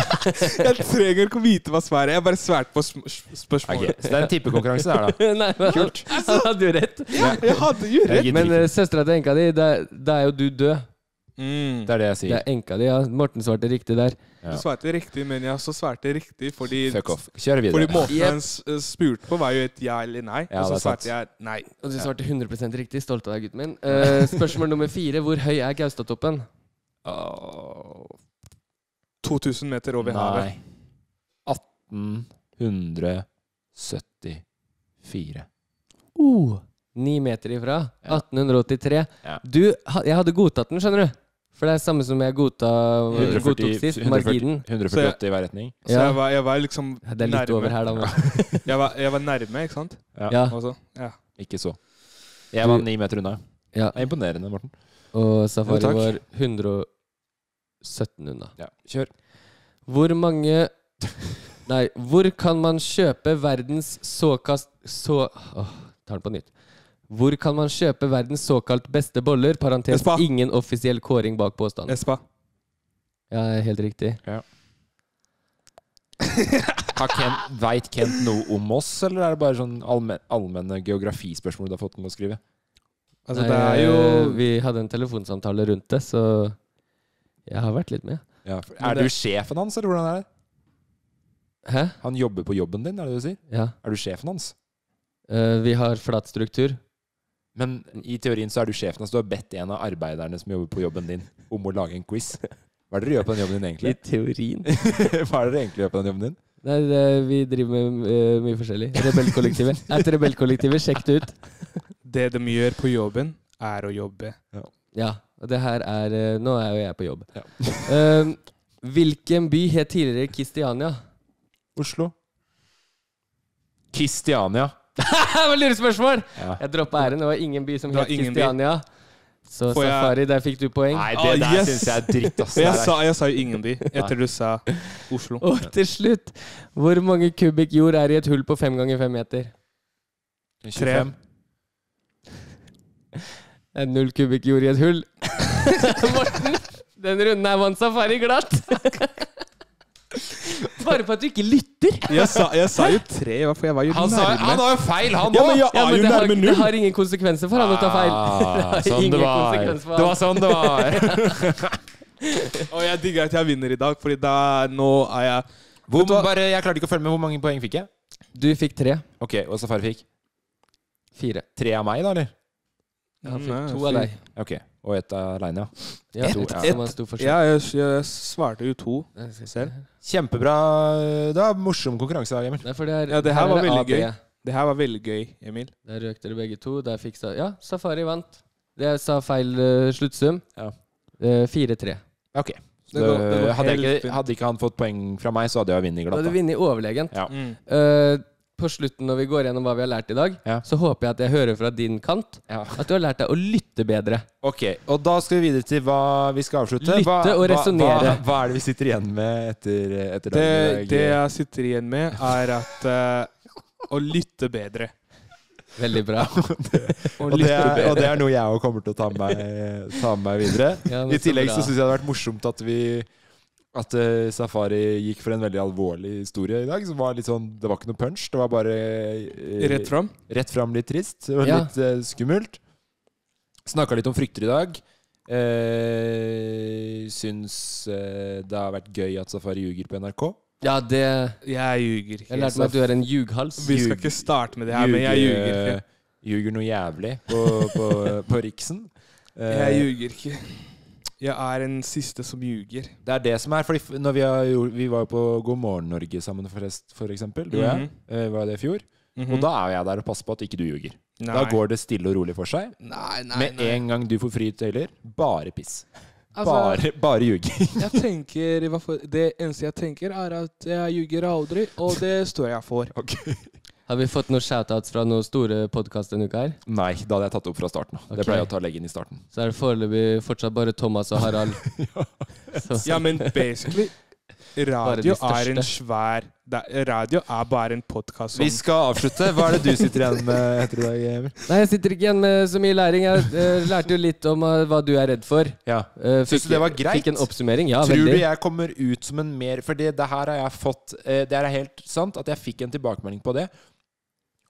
Jeg trenger ikke å vite hva svaret er. Jeg bare svarte på sp- spørsmålet. Så det er en tippekonkurranse der, da. Nei, men han, han hadde jo rett. Ja, jeg hadde jo rett. Men uh, søstera til enka di, da er jo du død. Mm. Det er det jeg sier. Det er enka di, ja. Morten svarte riktig der. Ja. Du svarte riktig, men jeg også svarte riktig fordi Fuck off. Kjør Fordi videre. måten Yep. han eh, spurte på, var jo et ja eller nei. Ja, og så svarte jeg nei. Og du svarte 100 riktig. Stolt av deg, gutten min. Uh, spørsmål nummer fire. Hvor høy er Gaustatoppen? 2000 meter over Nei. havet. Nei. 1874. Oh, ni meter ifra. Ja. 1883. Ja. Du, jeg hadde godtatt den, skjønner du. For det er samme som jeg godta, 140, godtok sist. 140, marginen. 148 i hver retning. Så jeg var, jeg var liksom nærme. Det er litt nærme. over her, da. jeg, var, jeg, var, nærme, ikke sant? Ja. Også, ja. Ikke så. Jeg var ni meter unna. Ja. Det er imponerende, Morten. Og safari jo, var 100 1700. Ja, kjør. Hvor mange Nei, hvor kan man kjøpe verdens såkast... Så... Åh, tar den på nytt. Hvor kan man kjøpe verdens såkalt beste boller? Parentes ingen offisiell kåring bak påstanden. Espa. Ja, helt riktig. Ja. Har Kent, Veit Kent noe om oss, eller er det bare sånn allmen, allmenne geografispørsmål du har fått med å skrive? Altså, Nei, det er jo eh, Vi hadde en telefonsamtale rundt det, så jeg har vært litt med. Ja, for, er det- du sjefen hans, eller hvordan er det? Hæ? Han jobber på jobben din, er det det du sier? Ja. Er du sjefen hans? Eh, vi har flat struktur. Men i teorien så er du sjefen hans. Du har bedt en av arbeiderne som jobber på jobben din, om å lage en quiz. Hva er det dere gjør på den jobben din egentlig? I teorien. Hva er det dere egentlig gjør på den jobben din? Nei, det, vi driver med eh, mye forskjellig. Rebellkollektivet. Et Rebellkollektivet, sjekk det ut. Det de gjør på jobben, er å jobbe. Ja, og det her er eh, Nå er jo jeg på jobb. Ja. Eh, hvilken by het tidligere Kristiania? Oslo. Kristiania. det var lurespørsmål! Ja. Jeg droppa æren. Det var ingen by som Det var het ingen by. Kristiania. Så Får jeg- Safari, der fikk du poeng. Nei, Ah, det der yes. syns jeg er dritt, ass. Jeg sa, jeg sa jo ingen by, etter du sa Oslo. Og til slutt, hvor mange kubikk jord er i et hull på fem ganger fem meter? 25. Det er null kubikk jord i et hull. Morten, den runden her vant Safari glatt. Bare på at du ikke lytter. Jeg sa, jeg sa jo tre, for jeg var jo Han, sa, han har jo feil, han Ja, òg! jeg Ja, er men jo det har, nærme det null! har ingen konsekvenser for han å ta feil. Det har sånn ingen det var. konsekvens for Det var sånn det var. Og jeg digger at jeg vinner i dag, Fordi da nå er jeg Hvor, Vet du hva? bare, jeg klarte ikke å følge med. Hvor mange poeng fikk jeg? Du fikk tre. Ok, Og Safari fikk Fire. tre av meg, da, eller? Han fikk to av deg. Ok, og ett aleine, ja. Ja, Ett, ett, ja. jeg, jeg svarte jo to selv. Kjempebra. Det var morsom konkurranse, da, Emil. Nei, for det er, Ja, det her var er veldig AB. gøy. Det her var veldig gøy, Emil. Der røk dere begge to. Der fiksa Ja, Safari vant. Jeg sa feil uh, sluttsum. Ja. Uh, 4-3. Ok. Så Det går- det går hadde, jeg ikke, hadde ikke han fått poeng fra meg, så hadde jeg vunnet Da glatt. hadde du Da. vunnet overlegent. Ja. Mm. Eh, på slutten, når vi går gjennom hva vi har lært i dag, Ja. så håper jeg at jeg hører fra din kant Ja. at du har lært deg å lytte bedre. Ok, og da skal vi videre til hva vi skal avslutte. Lytte hva, og hva- resonnere. Hva, hva er det vi sitter igjen med etter, etter Det, dagen i det jeg sitter igjen med, er at uh, å lytte bedre. Veldig bra. Og det, er, og det er noe jeg òg kommer til å ta med meg, ta med meg videre. Ja, I tillegg bra. så syns jeg det hadde vært morsomt at vi At uh, Safari gikk for en veldig alvorlig historie i dag. Som var litt sånn, Det var ikke noe punch. Det var bare uh, Rett fram. rett fram litt trist og Ja. litt uh, skummelt. Snakka litt om frykter i dag. Uh, syns det har vært gøy at Safari ljuger på NRK. Ja, det Jeg ljuger ikke. Jeg lærte meg at du er en ljughals. Vi skal ikke starte med det her, men jeg ljuger ikke. Ljuger noe jævlig på, på, på Riksen. Jeg ljuger ikke. Jeg er en siste som ljuger. Det er det som er, fordi når vi, har, gjort- vi var jo på God morgen Norge sammen, forrest, for eksempel. Du og jeg. Mhm. Eh, var det i fjor? Mhm. Og da er jeg der og passer på at ikke du ljuger. Nei. Da går det stille og rolig for seg. Nei, nei, Med en gang du får frie tøyler, bare piss. Altså, Bare, bare ljuging. Jeg tenker, i hvert fall- Det eneste jeg tenker, er at jeg ljuger aldri, og det står jeg for. Har vi fått noen shoutouts fra noen store podkast denne uka her? Nei, da hadde jeg tatt det opp fra starten. Okay. Det pleier jeg å ta legge inn i starten. Så er det foreløpig fortsatt bare Thomas og Harald. ja. Ja, men basically Radio er en svær Radio er bare en podkast som Vi skal avslutte. Hva er det du sitter igjen med etter i dag, Emil? Nei, jeg sitter ikke igjen med så mye læring. Jeg uh, lærte jo litt om uh, hva du er redd for. Ja. Uh, Syns du det var greit? Fikk en oppsummering. Ja, Tror veldig. du jeg kommer ut som en mer For det, det her har jeg fått Det er helt sant at jeg fikk en tilbakemelding på det.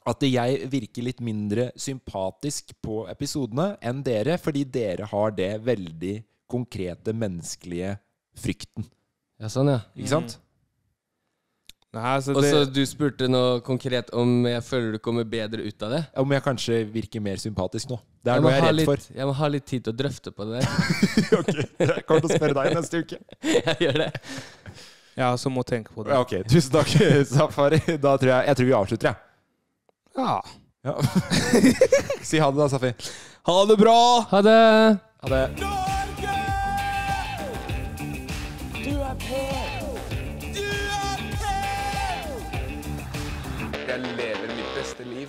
At jeg virker litt mindre sympatisk på episodene enn dere, fordi dere har det veldig konkrete, menneskelige frykten. Ja, sånn, ja. Ikke sant? Nei, altså Og så du spurte noe konkret om jeg føler du kommer bedre ut av det. Om jeg kanskje virker mer sympatisk nå. Det er jeg noe jeg er redd litt, for. Jeg må ha litt tid til å drøfte på det der. ok, Jeg kommer til å spørre deg neste uke. jeg gjør det. Ja, så må tenke på det. Ok, Tusen takk, Safari. Da tror jeg, jeg tror vi avslutter, jeg. Ja. ja. si ha det, da, Safi. Ha det bra! Ha det. Ha det. Norge! Du er på! Du er på! Jeg lever mitt beste liv.